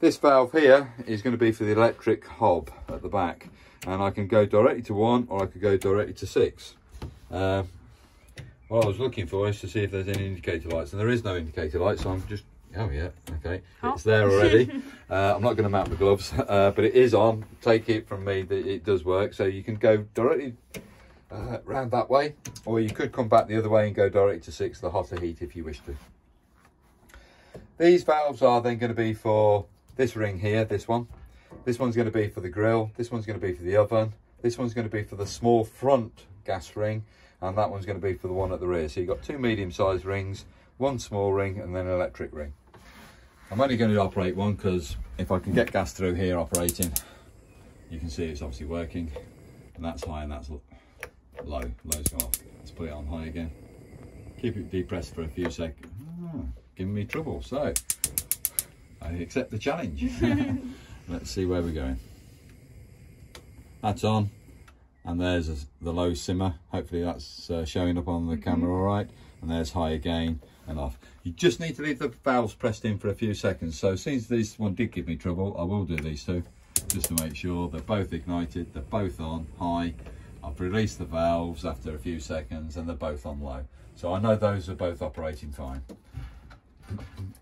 This valve here is going to be for the electric hob at the back and I can go directly to one or I could go directly to six. Uh, what I was looking for is to see if there's any indicator lights and there is no indicator light so I'm just, oh yeah, okay, Oh. it's there already. <laughs> uh, I'm not going to mount the gloves <laughs> uh, but it is on, take it from me that it does work so you can go directly uh, round that way, or you could come back the other way and go directly to six, the hotter heat if you wish to. These valves are then going to be for this ring here, this one. This one's going to be for the grill. This one's going to be for the oven. This one's going to be for the small front gas ring. And that one's going to be for the one at the rear. So you've got two medium-sized rings, one small ring, and then an electric ring. I'm only going to operate one because if I can get gas through here operating, you can see it's obviously working. And that's high and that's low. Low's gone off. Let's put it on high again. Keep it depressed for a few seconds. Ah, giving me trouble. So I accept the challenge. <laughs> <laughs> Let's see where we're going. That's on. And there's the low simmer. Hopefully that's uh, showing up on the camera all right. And there's high again and off. You just need to leave the valves pressed in for a few seconds. So since this one did give me trouble, I will do these two just to make sure they're both ignited, they're both on high. I've released the valves after a few seconds and they're both on low. So I know those are both operating fine.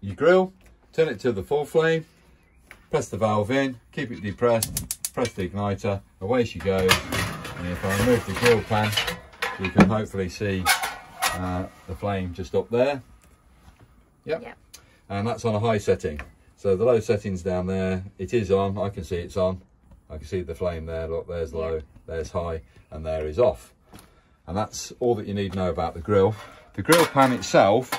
You grill, turn it to the full flame, press the valve in, keep it depressed, press the igniter, away she goes. And if I remove the grill pan, you can hopefully see uh, the flame just up there. Yep. Yep. And that's on a high setting. So the low setting's down there. It is on. I can see it's on. I can see the flame there. Look, there's low, there's high, and there is off. And that's all that you need to know about the grill. The grill pan itself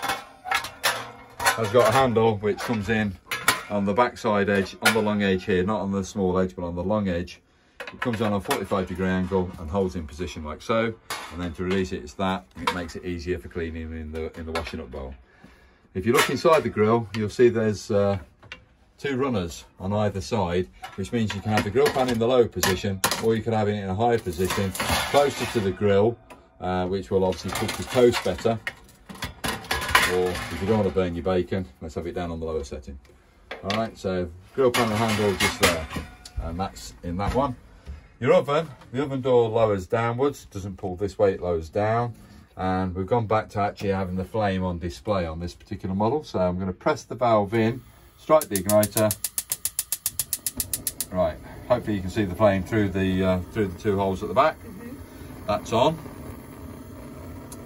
has got a handle which comes in on the backside edge, on the long edge here, not on the small edge, but on the long edge. It comes on a 45 degree angle and holds in position like so. And then to release it, it's that. It makes it easier for cleaning in the in the washing up bowl. If you look inside the grill, you'll see there's uh, two runners on either side, which means you can have the grill pan in the low position, or you can have it in a higher position, closer to the grill, uh, which will obviously cook the toast better. Or if you don't want to burn your bacon, let's have it down on the lower setting. All right, so grill panel handle just there, and that's in that one. Your oven, the oven door lowers downwards, doesn't pull this way, it lowers down. And we've gone back to actually having the flame on display on this particular model. So I'm going to press the valve in, strike the igniter. Right, hopefully you can see the flame through the uh, through the two holes at the back. That's on.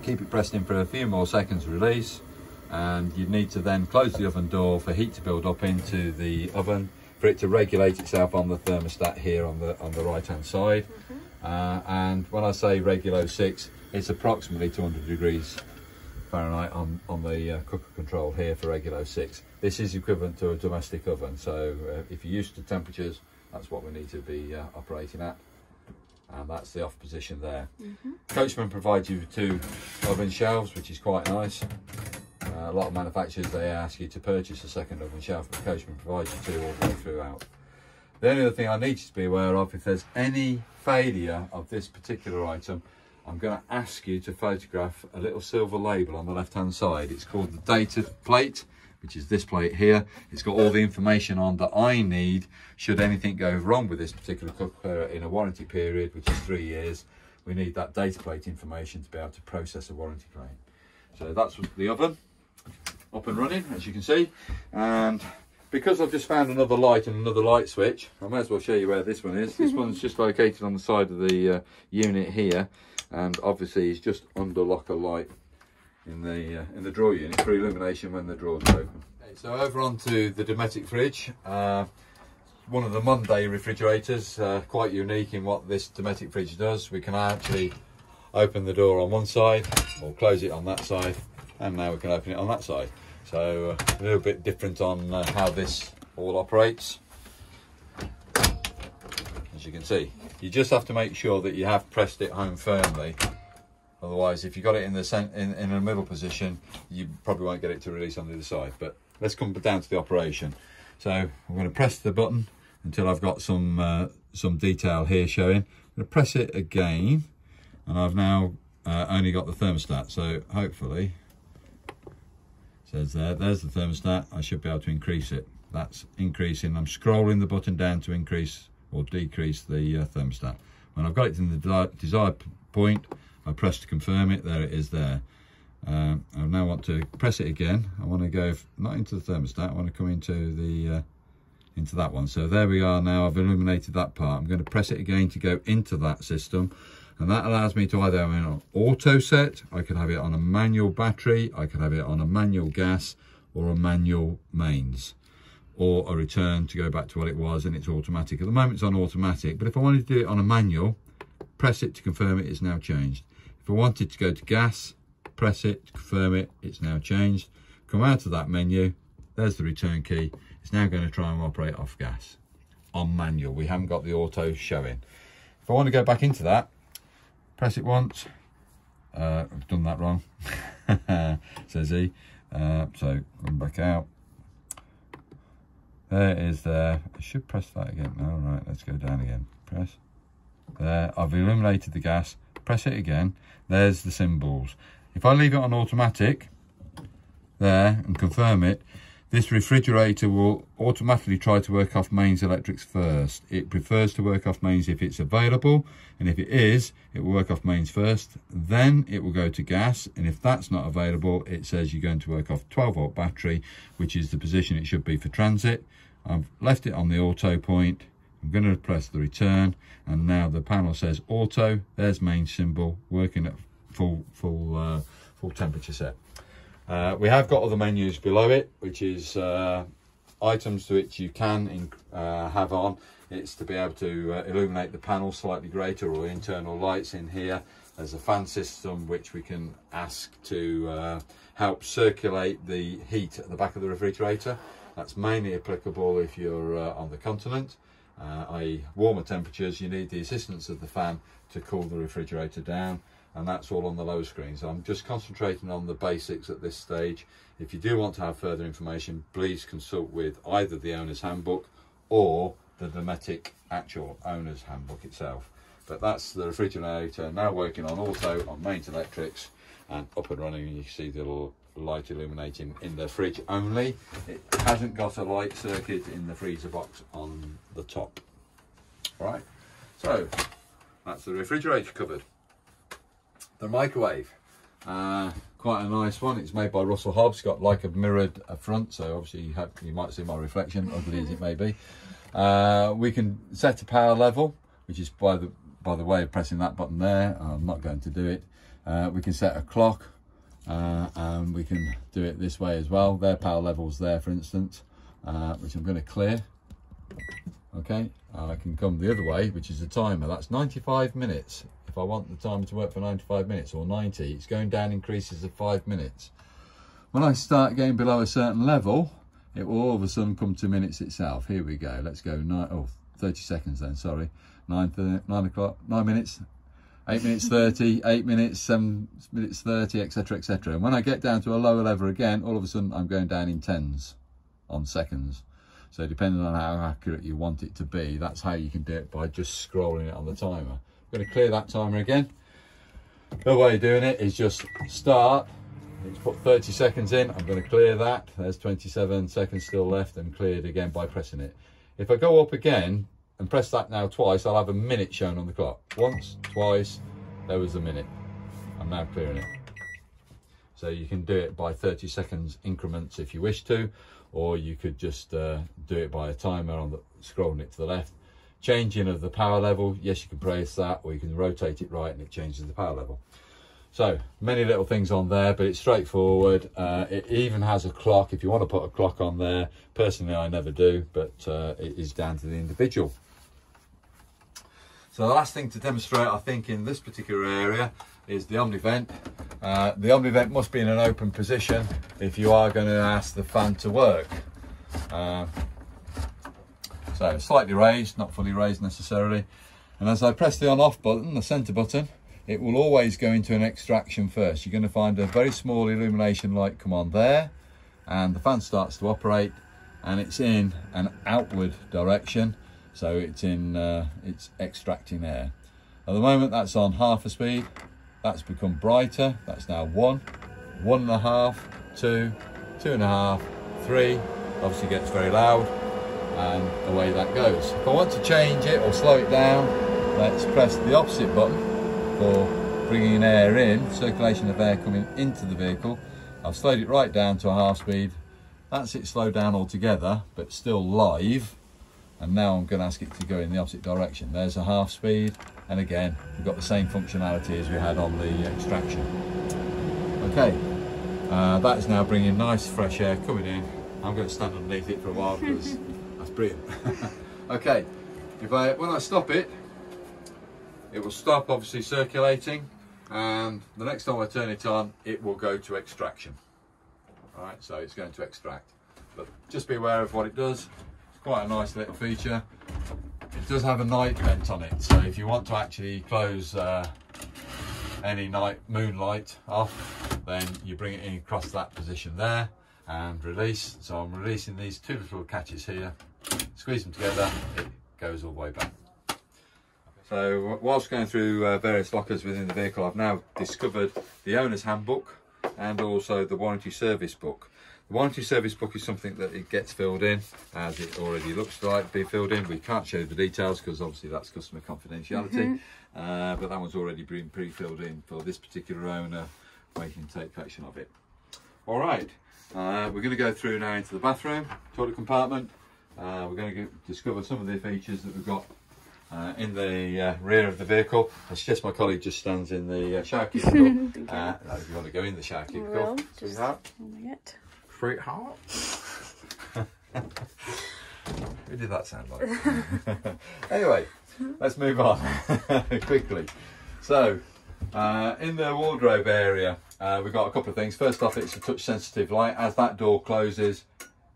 Keep it pressed in for a few more seconds, release. And you need to then close the oven door for heat to build up into the oven for it to regulate itself on the thermostat here on the on the right hand side. Uh, and when I say Regulo 6, it's approximately 200 degrees Fahrenheit on, on the uh, cooker control here for Regulo 6. This is equivalent to a domestic oven, so uh, if you're used to temperatures, that's what we need to be uh, operating at. And that's the off position there. Coachman provides you with two oven shelves, which is quite nice. Uh, a lot of manufacturers, they ask you to purchase a second oven shelf, but Coachman provides you two all the way throughout. The only other thing I need you to be aware of, if there's any failure of this particular item, I'm going to ask you to photograph a little silver label on the left hand side. It's called the data plate, which is this plate here. It's got all the information on that I need should anything go wrong with this particular cooker in a warranty period, which is three years. We need that data plate information to be able to process a warranty claim. So that's the oven up and running, as you can see. And because I've just found another light and another light switch, I may as well show you where this one is. This <laughs> one's just located on the side of the uh, unit here, and obviously it's just under locker light in the uh, in the drawer unit for illumination when the drawers are open. Okay, so over onto the Dometic fridge. Uh, one of the Monday refrigerators, uh, quite unique in what this Dometic fridge does. We can actually open the door on one side or close it on that side, and now we can open it on that side. So a little bit different on uh, how this all operates. As you can see, you just have to make sure that you have pressed it home firmly. Otherwise, if you got it in the cent in, in a middle position, you probably won't get it to release on the other side. But let's come down to the operation. So I'm going to press the button until I've got some uh, some detail here showing. I'm going to press it again, and I've now uh, only got the thermostat. So hopefully says there there's the thermostat. I should be able to increase it. That's increasing. I'm scrolling the button down to increase or decrease the uh, thermostat. When i've got it in the de desired point i press to confirm it. There it is there. Um, i now want to press it again. I want to go not into the thermostat. I want to come into the uh, into that one. So there we are now, I've illuminated that part. I'm going to press it again to go into that system. And that allows me to either have it on auto set, I can have it on a manual battery, I can have it on a manual gas or a manual mains or a return to go back to what it was and it's automatic. At the moment it's on automatic, but if I wanted to do it on a manual, press it to confirm it, it's now changed. If I wanted to go to gas, press it to confirm it, it's now changed. Come out of that menu, there's the return key. It's now going to try and operate off gas on manual. We haven't got the auto showing. If I want to go back into that, press it once. Uh, I've done that wrong, <laughs> says he. Uh, so come back out. There it is there. I should press that again. All right, let's go down again. Press. There, I've illuminated the gas. Press it again. There's the symbols. If I leave it on automatic, there, and confirm it, this refrigerator will automatically try to work off mains electrics first. It prefers to work off mains if it's available, and if it is, it will work off mains first. Then it will go to gas, and if that's not available, it says you're going to work off 12 volt battery, which is the position it should be for transit. I've left it on the auto point. I'm going to press the return, and now the panel says auto. There's main symbol working at full full uh, full temperature set. Uh, we have got other menus below it, which is uh, items to which you can in, uh, have on. It's to be able to uh, illuminate the panel slightly greater or internal lights in here. There's a fan system which we can ask to uh, help circulate the heat at the back of the refrigerator. That's mainly applicable if you're uh, on the continent, i.e. warmer temperatures. You need the assistance of the fan to cool the refrigerator down and that's all on the low screen. So I'm just concentrating on the basics at this stage. If you do want to have further information, please consult with either the owner's handbook or the Dometic actual owner's handbook itself. But that's the refrigerator now working on auto on mains electrics and up and running. You see the little light illuminating in the fridge only. It hasn't got a light circuit in the freezer box on the top. All right, so that's the refrigerator covered. The microwave, uh, quite a nice one. It's made by Russell Hobbs. Got like a mirrored front, so obviously you, have, you might see my reflection, ugly as it may be. Uh, we can set a power level, which is by the by the way of pressing that button there. I'm not going to do it. Uh, we can set a clock, uh, and we can do it this way as well. Their power levels there, for instance, uh, which I'm going to clear. Okay, uh, I can come the other way, which is the timer. That's 95 minutes if I want the timer to work for 95 minutes or 90, it's going down increases of five minutes. When I start getting below a certain level, it will all of a sudden come to minutes itself. Here we go. Let's go nine, oh, 30 seconds then, sorry. Nine, 30, nine o'clock, nine minutes, eight minutes 30, eight minutes, seven minutes 30, etc, etc. And when I get down to a lower level again, all of a sudden I'm going down in tens on seconds. So depending on how accurate you want it to be, that's how you can do it by just scrolling it on the timer. I'm going to clear that timer again. The way of doing it is just start. Let's put 30 seconds in. I'm going to clear that. There's 27 seconds still left and cleared again by pressing it. If I go up again and press that now twice, I'll have a minute shown on the clock. Once, twice, there was a minute. I'm now clearing it. So you can do it by 30 seconds increments if you wish to, or you could just uh, do it by a timer on the scrolling it to the left. Changing of the power level yes you can press that or you can rotate it right and it changes the power level. So many little things on there but it's straightforward. Uh, it even has a clock if you want to put a clock on there. Personally i never do but uh, it is down to the individual. So the last thing to demonstrate i think in this particular area is the omnivent uh, the omnivent must be in an open position if you are going to ask the fan to work uh, so slightly raised, not fully raised necessarily. And as I press the on off button, the center button, it will always go into an extraction first. You're going to find a very small illumination light come on there and the fan starts to operate and it's in an outward direction. So it's in, uh, it's extracting air. At the moment that's on half a speed. That's become brighter. That's now one, one and a half, two, two and a half, three. Obviously gets very loud and away that goes. If I want to change it or slow it down, let's press the opposite button for bringing air in, circulation of air coming into the vehicle. I've slowed it right down to a half speed. That's it slowed down altogether, but still live. and now I'm going to ask it to go in the opposite direction. There's a half speed and again we've got the same functionality as we had on the extraction. Okay, uh, that is now bringing nice fresh air coming in. I'm going to stand underneath it for a while because <laughs> that's brilliant. <laughs> okay, if I when I stop it, it will stop obviously circulating and the next time I turn it on it will go to extraction. Alright, so it's going to extract. But just be aware of what it does it's quite a nice little feature. It does have a night vent on it, so if you want to actually close uh, any night moonlight off, then you bring it in across that position there and release. So I'm releasing these two little catches here, squeeze them together, it goes all the way back. So whilst going through uh, various lockers within the vehicle, I've now discovered the owner's handbook and also the warranty service book. The warranty service book is something that it gets filled in as it already looks like being filled in. We can't show the details because obviously that's customer confidentiality, mm -hmm. uh, but that one's already been pre-filled in for this particular owner where you can take collection of it. All right, uh, we're going to go through now into the bathroom, toilet compartment. Uh, we're going to discover some of the features that we've got uh, in the uh, rear of the vehicle. I suggest my colleague just stands in the uh, shower <laughs> cubicle. uh, if you want to go in the shower cubicle, well, sweetheart. Sweetheart. Who did that sound like? <laughs> anyway, let's move on <laughs> quickly. So, uh, in the wardrobe area, uh, we've got a couple of things. First off, it's a touch sensitive light. As that door closes,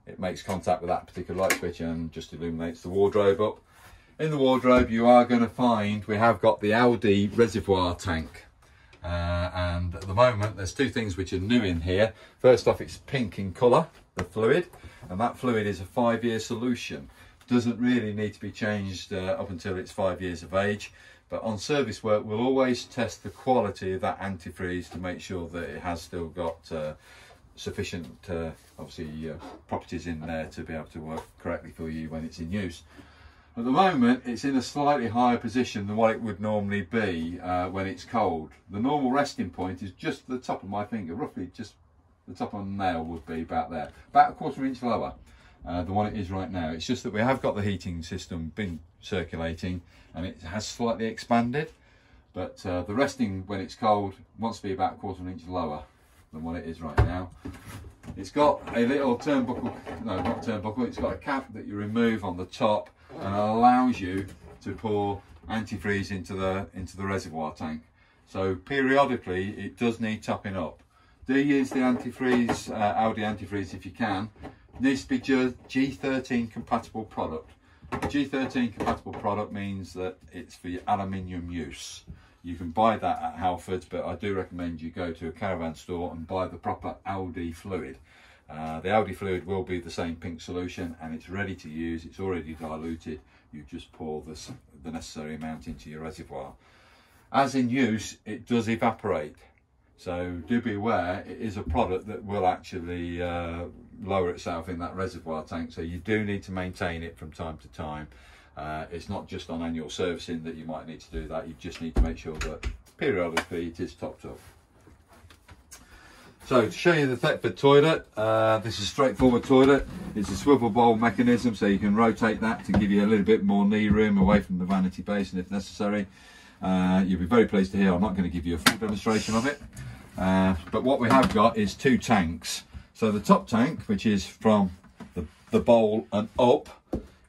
it makes contact with that particular light switch and just illuminates the wardrobe up. In the wardrobe, you are going to find we have got the Alde reservoir tank. Uh, and at the moment, there's two things which are new in here. First off, it's pink in colour, the fluid, and that fluid is a five-year solution. Doesn't really need to be changed uh, up until it's five years of age. But on service work, we'll always test the quality of that antifreeze to make sure that it has still got uh, sufficient, uh, obviously, uh, properties in there to be able to work correctly for you when it's in use. At the moment, it's in a slightly higher position than what it would normally be uh, when it's cold. The normal resting point is just the top of my finger, roughly just the top of the nail would be about there, about a quarter inch lower uh, than what it is right now. It's just that we have got the heating system been circulating and it has slightly expanded, but uh, the resting when it's cold wants to be about a quarter of an inch lower than what it is right now. It's got a little turnbuckle, no not turnbuckle, it's got a cap that you remove on the top and allows you to pour antifreeze into the into the reservoir tank. So periodically it does need topping up. Do use the antifreeze, uh, Alde antifreeze if you can. It needs to be G13 compatible product. G13 compatible product means that it's for aluminium use. You can buy that at Halfords, but I do recommend you go to a caravan store and buy the proper Alde fluid. Uh, the Alde fluid will be the same pink solution and it's ready to use. It's already diluted. You just pour this, the necessary amount into your reservoir. As in use, it does evaporate. So do be aware, it is a product that will actually uh, lower itself in that reservoir tank. So you do need to maintain it from time to time. Uh, it's not just on annual servicing that you might need to do that. You just need to make sure that periodically it is topped up. So to show you the Thetford toilet, uh, this is a straightforward toilet. It's a swivel bowl mechanism so you can rotate that to give you a little bit more knee room away from the vanity basin if necessary. Uh, you'll be very pleased to hear I'm not going to give you a full demonstration of it. Uh, but what we have got is two tanks. So the top tank, which is from the, the bowl and up,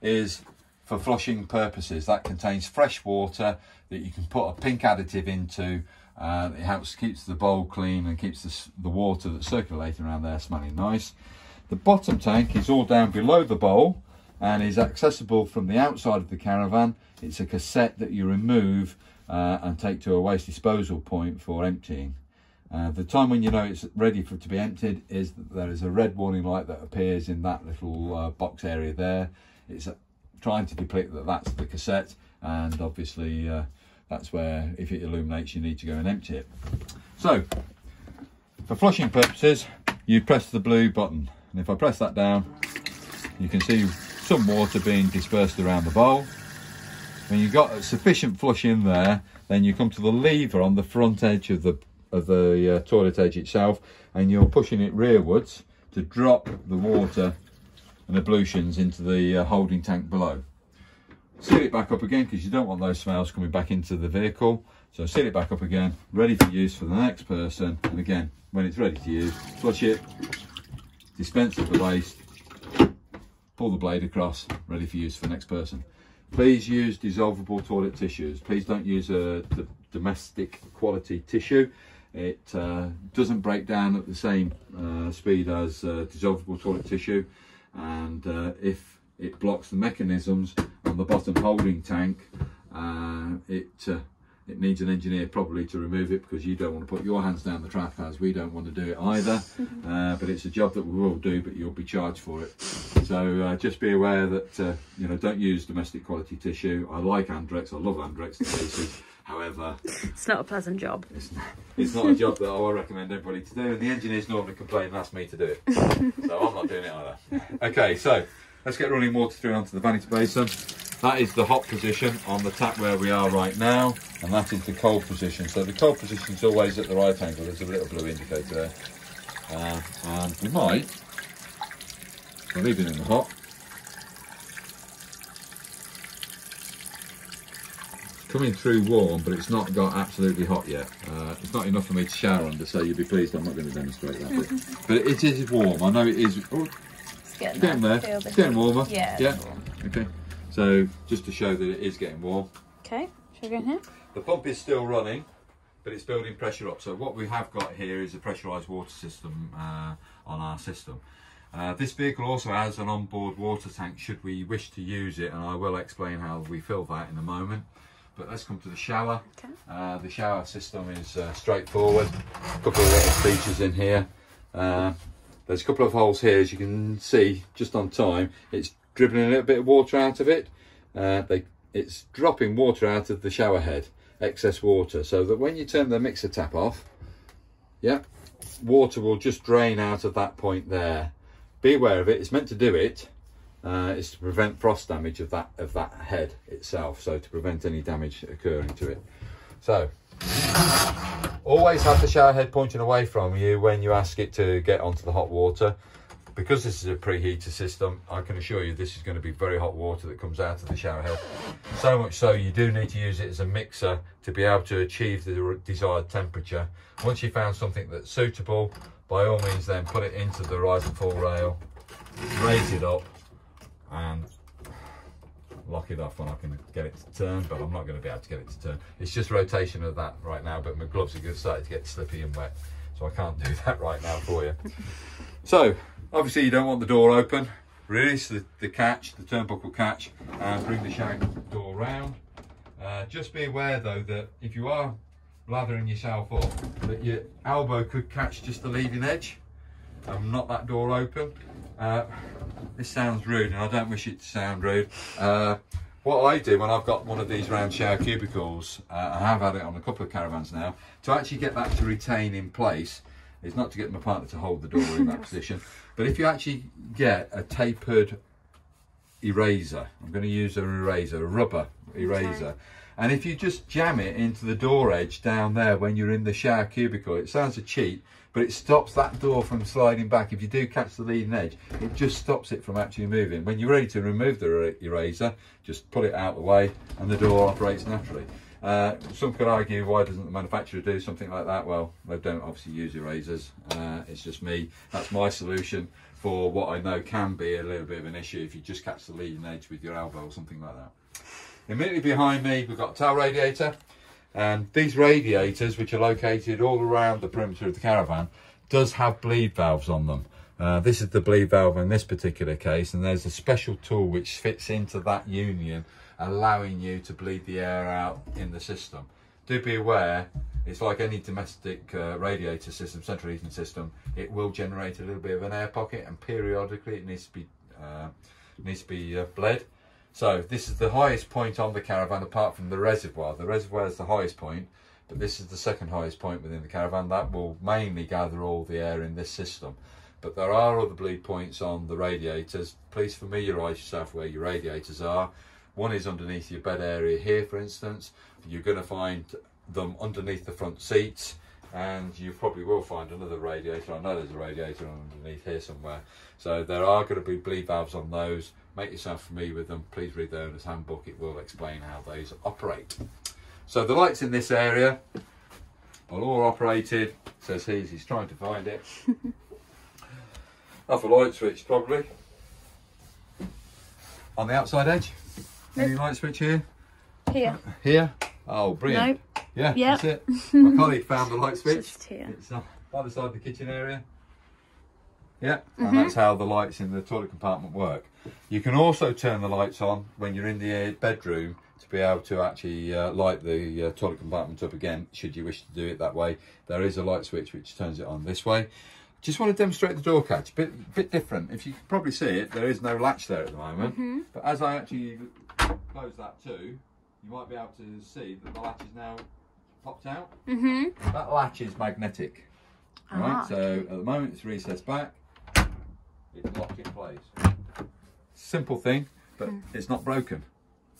is for flushing purposes. That contains fresh water that you can put a pink additive into uh, it helps keeps the bowl clean and keeps the, the water that's circulating around there smelling nice. The bottom tank is all down below the bowl and is accessible from the outside of the caravan. It's a cassette that you remove uh, and take to a waste disposal point for emptying. Uh, the time when you know it's ready for to be emptied is that there is a red warning light that appears in that little uh, box area there. It's uh, trying to depict that that's the cassette and obviously uh, that's where if it illuminates you need to go and empty it. So for flushing purposes you press the blue button and if I press that down you can see some water being dispersed around the bowl. When you've got sufficient flush in there then you come to the lever on the front edge of the of the uh, toilet edge itself and you're pushing it rearwards to drop the water and ablutions into the uh, holding tank below. Seal it back up again because you don't want those smells coming back into the vehicle. So seal it back up again, ready for use for the next person. And again, when it's ready to use, flush it, dispense of the waste, pull the blade across, ready for use for the next person. Please use dissolvable toilet tissues. Please don't use a domestic quality tissue. It uh, doesn't break down at the same uh, speed as uh, dissolvable toilet tissue. And uh, if it blocks the mechanisms on the bottom holding tank, uh, it uh, it needs an engineer probably to remove it because you don't want to put your hands down the trap as we don't want to do it either. <laughs> Uh, but it's a job that we will do but you'll be charged for it. So uh, just be aware that uh, you know don't use domestic quality tissue. I like andrex i love andrex to pieces. However It's not a pleasant job. it's not, it's not a job that i would recommend everybody to do and the engineers normally complain and ask me to do it. <laughs> So i'm not doing it either. Okay so let's get running water through onto the vanity basin that is the hot position on the tap where we are right now, and that is the cold position. So the cold position is always at the right angle. There's a little blue indicator there. Uh, and we might, we'll leave it in the hot. Coming through warm, but it's not got absolutely hot yet. Uh, it's not enough for me to shower under, so you'll be pleased I'm not going to demonstrate that. bit. but it is warm. I know it is. Oh, It's getting, getting there. It's getting warmer. Yeah. Yeah. warm. Okay. So just to show that it is getting warm. Okay. Should we go in here? The pump is still running, but it's building pressure up. So what we have got here is a pressurised water system uh, on our system. Uh, this vehicle also has an onboard water tank should we wish to use it, and I will explain how we fill that in a moment. But let's come to the shower. Okay. Uh, the shower system is uh, straightforward. A couple of little features in here. There's a couple of holes here, as you can see, just on time. It's dribbling a little bit of water out of it. Uh, they, it's dropping water out of the shower head, excess water, so that when you turn the mixer tap off, yeah, water will just drain out of that point there. Be aware of it. It's meant to do it. Uh, it's to prevent frost damage of that of that head itself. So to prevent any damage occurring to it. So always have the shower head pointing away from you when you ask it to get onto the hot water. Because this is a preheater system, I can assure you this is going to be very hot water that comes out of the shower head. So much so you do need to use it as a mixer to be able to achieve the desired temperature. Once you've found something that's suitable, by all means then put it into the rise and fall rail, raise it up and lock it off when I can get it to turn, but I'm not going to be able to get it to turn. It's just rotation of that right now, but my gloves are starting to get slippy and wet, so I can't do <laughs> that right now for you. So, obviously you don't want the door open. Release the, the catch, the turnbuckle catch, and bring the shank door round. Uh, just be aware though that if you are lathering yourself up, that your elbow could catch just the leading edge and not that door open. Uh, this sounds rude and I don't wish it to sound rude. Uh, what I do when I've got one of these round shower cubicles, uh, I have had it on a couple of caravans now, to actually get that to retain in place is not to get my partner to hold the door in that <laughs> position, but if you actually get a tapered eraser, I'm going to use an eraser, a rubber eraser, and if you just jam it into the door edge down there when you're in the shower cubicle, it sounds a cheat, but it stops that door from sliding back. If you do catch the leading edge, it just stops it from actually moving. When you're ready to remove the er- eraser, just pull it out of the way and the door operates naturally. Uh, some could argue, why doesn't the manufacturer do something like that? Well, they don't obviously use erasers. Uh, it's just me. That's my solution for what I know can be a little bit of an issue if you just catch the leading edge with your elbow or something like that. Immediately behind me, we've got a tail radiator. And these radiators, which are located all around the perimeter of the caravan, does have bleed valves on them. Uh, this is the bleed valve in this particular case, and there's a special tool which fits into that union, allowing you to bleed the air out in the system. Do be aware, it's like any domestic uh, radiator system, central heating system, it will generate a little bit of an air pocket, and periodically it needs to be uh, needs to be uh, bled. So this is the highest point on the caravan apart from the reservoir. The reservoir is the highest point, but this is the second highest point within the caravan. That will mainly gather all the air in this system. But there are other bleed points on the radiators. Please familiarise yourself where your radiators are. One is underneath your bed area here, for instance. You're going to find them underneath the front seats. and you probably will find another radiator. I know there's a radiator underneath here somewhere. So there are going to be bleed valves on those. Make yourself familiar with them. Please read the owner's handbook. It will explain how those operate. So the lights in this area are all operated. Says he's, he's trying to find it. Off a light switch probably. On the outside edge. Any light switch here? Here. Here? Oh, brilliant. No, Yeah, Yep. that's it. My colleague found the light <laughs> switch. just here. It's by the side of the kitchen area. Yeah, and that's how the lights in the toilet compartment work. You can also turn the lights on when you're in the bedroom to be able to actually uh, light the uh, toilet compartment up again, should you wish to do it that way. There is a light switch which turns it on this way. Just want to demonstrate the door catch, bit bit different. If you can probably see it, there is no latch there at the moment. But as I actually close that too, you might be able to see that the latch is now popped out. Mm-hmm. That latch is magnetic. Right, Ah, so at the moment it's recessed back, it's locked in place. Simple thing, but hmm. it's not broken.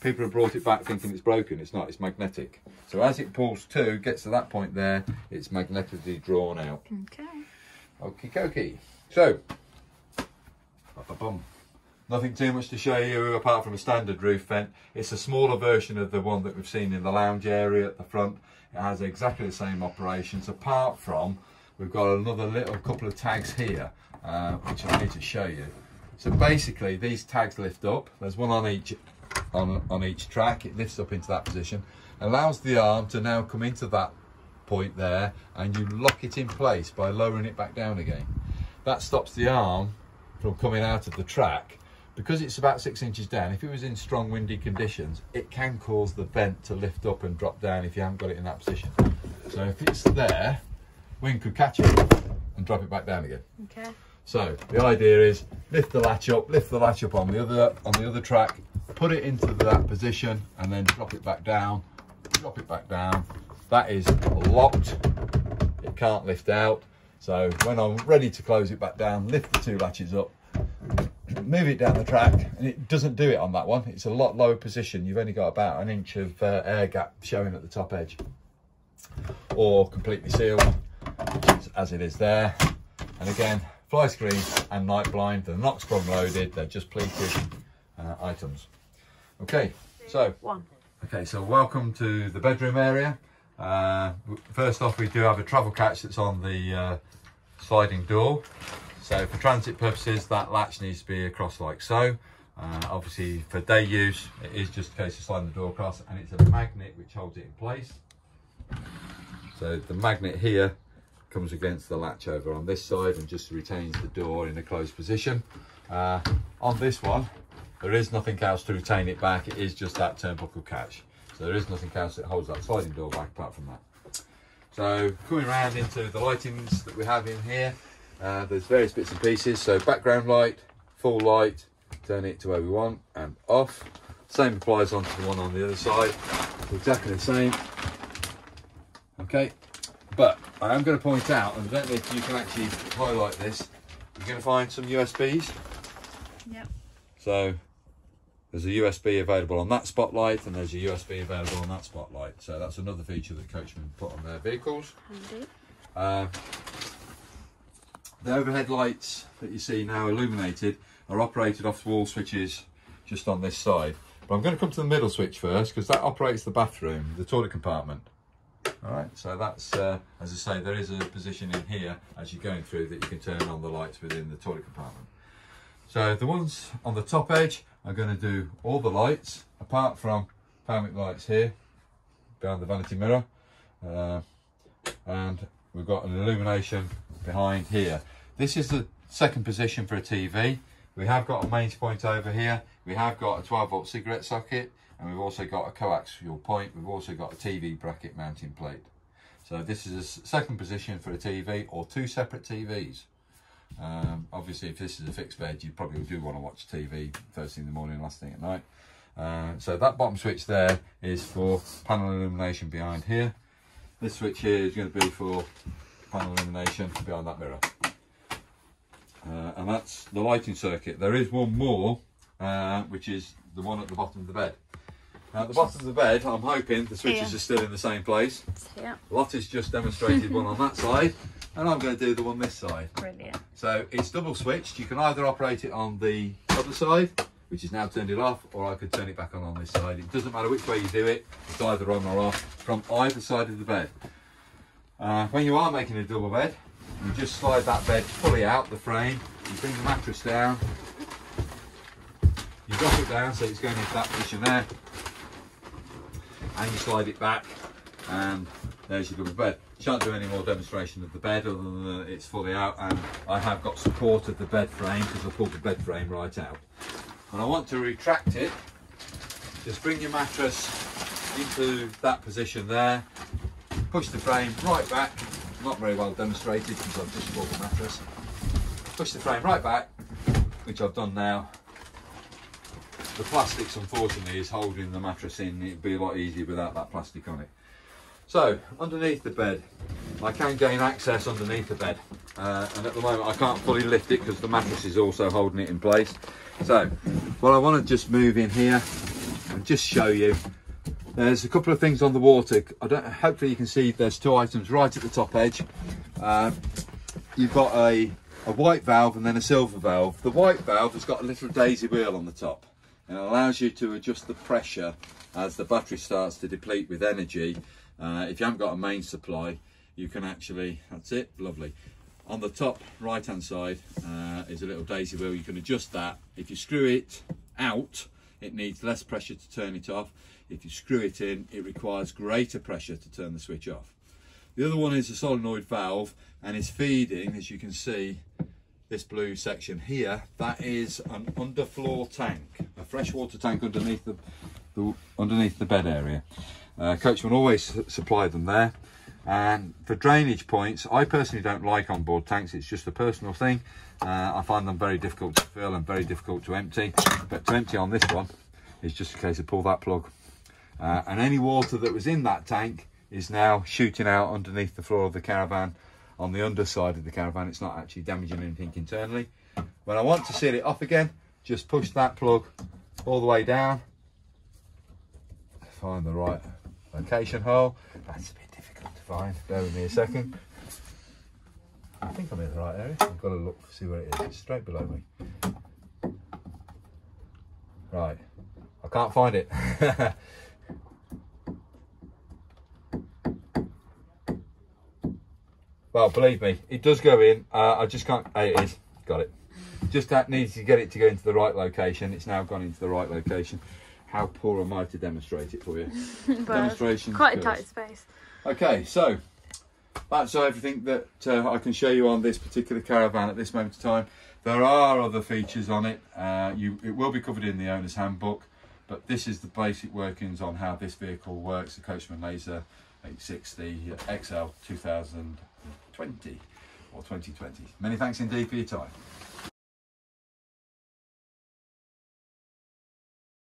People have brought it back thinking it's broken, it's not, it's magnetic. So as it pulls to, gets to that point there, it's magnetically drawn out. Okay. Okie dokie. So, ba-ba-bum. nothing too much to show you apart from a standard roof vent. It's a smaller version of the one that we've seen in the lounge area at the front. It has exactly the same operations apart from we've got another little couple of tags here uh, which I need to show you. So basically these tags lift up. There's one on each on, on each track. It lifts up into that position. Allows the arm to now come into that point there and you lock it in place by lowering it back down again. That stops the arm from coming out of the track. Because it's about six inches down, if it was in strong windy conditions, it can cause the vent to lift up and drop down if you haven't got it in that position. So if it's there, wind could catch it and drop it back down again. Okay. So the idea is lift the latch up, lift the latch up on the other on the other track, put it into that position, and then drop it back down, drop it back down. That is locked. It can't lift out. So when I'm ready to close it back down, lift the two latches up, move it down the track, and it doesn't do it on that one. It's a lot lower position. You've only got about an inch of uh, air gap showing at the top edge, or completely sealed, as it is there. And again, fly screen and night blind. They're not sprung loaded. They're just pleated uh, items. Okay, so One. okay, so welcome to the bedroom area. Uh, first off, we do have a travel catch that's on the uh, sliding door. So for transit purposes, that latch needs to be across like so. Uh, obviously, for day use, it is just a case of sliding the door across, and it's a magnet which holds it in place. So the magnet here comes against the latch over on this side and just retains the door in a closed position. Uh, on this one, there is nothing else to retain it back. It is just that turnbuckle catch. So there is nothing else that holds that sliding door back apart from that. So coming around into the lightings that we have in here, uh, there's various bits and pieces. So background light, full light, turn it to where we want and off. Same applies onto the one on the other side. Exactly the same. Okay, but I am going to point out, and I don't know if you can actually highlight this, you're going to find some USBs. Yep. So there's a USB available on that spotlight, and there's a USB available on that spotlight. So that's another feature that Coachman put on their vehicles. Handy. Uh, the overhead lights that you see now illuminated are operated off wall switches just on this side. But I'm going to come to the middle switch first because that operates the bathroom, the toilet compartment. All right, so that's, uh, as I say, there is a position in here as you're going through that you can turn on the lights within the toilet compartment. So the ones on the top edge are going to do all the lights apart from Palmic lights here behind the vanity mirror. Uh, and we've got an illumination behind here. This is the second position for a TV. We have got a mains point over here. We have got a 12 volt cigarette socket and we've also got a coaxial point. We've also got a TV bracket mounting plate. So this is a second position for a TV or two separate TVs. Um, obviously, if this is a fixed bed, you probably do want to watch TV first thing in the morning, last thing at night. Uh, so that bottom switch there is for panel illumination behind here. This switch here is going to be for panel illumination behind that mirror. Uh, and that's the lighting circuit. There is one more, uh, which is the one at the bottom of the bed. Now at the bottom of the bed, I'm hoping the switches are still in the same place. Here. Lottie's just demonstrated one on that side, and I'm going to do the one this side. Brilliant. So it's double switched. You can either operate it on the other side, which is now turned it off, or I could turn it back on on this side. It doesn't matter which way you do it. It's either on or off from either side of the bed. Uh, when you are making a double bed, you just slide that bed fully out the frame. You bring the mattress down. You drop it down so it's going into that position there. And you slide it back and there's your double bed. Shan't do any more demonstration of the bed other than it's fully out and I have got support of the bed frame because I pulled the bed frame right out. When I want to retract it, just bring your mattress into that position there, push the frame right back, not very well demonstrated because I've just pulled the mattress, push the frame right back, which I've done now. The plastics unfortunately is holding the mattress in, it'd be a lot easier without that plastic on it. So, underneath the bed, I can gain access underneath the bed. Uh, and at the moment I can't fully lift it because the mattress is also holding it in place. So, what I want to just move in here and just show you. There's a couple of things on the water. I don't. Hopefully you can see there's two items right at the top edge. Uh, you've got a, a white valve and then a silver valve. The white valve has got a little daisy wheel on the top and allows you to adjust the pressure as the battery starts to deplete with energy. Uh, if you haven't got a main supply, you can actually, that's it, lovely. On the top right hand side uh, is a little daisy wheel, you can adjust that. If you screw it out, it needs less pressure to turn it off. If you screw it in, it requires greater pressure to turn the switch off. The other one is a solenoid valve and it's feeding, as you can see, this blue section here, that is an underfloor tank, a freshwater tank underneath the, the underneath the bed area. Uh, Coachman always su- supply them there. And for drainage points, I personally don't like onboard tanks. It's just a personal thing. Uh, I find them very difficult to fill and very difficult to empty. But to empty on this one is just a case of pull that plug. Uh, and any water that was in that tank is now shooting out underneath the floor of the caravan on the underside of the caravan. It's not actually damaging anything internally. When I want to seal it off again, just push that plug all the way down. Find the right location hole. That's a bit difficult to find. Bear with me a second. I think I'm in the right area. I've got to look see where it is. It's straight below me. Right. I can't find it. <laughs> well, believe me, it does go in. Uh, I just can't. There it is. Got it. Just that needs to get it to go into the right location. It's now gone into the right location. How poor am I to demonstrate it for you? <laughs> Demonstration quite a tight space. Okay, so that's everything that uh, I can show you on this particular caravan at this moment in time. There are other features on it. Uh, you, it will be covered in the owner's handbook, but this is the basic workings on how this vehicle works. The Coachman Laser 860 Xcel 2020 or 2020. Many thanks indeed for your time.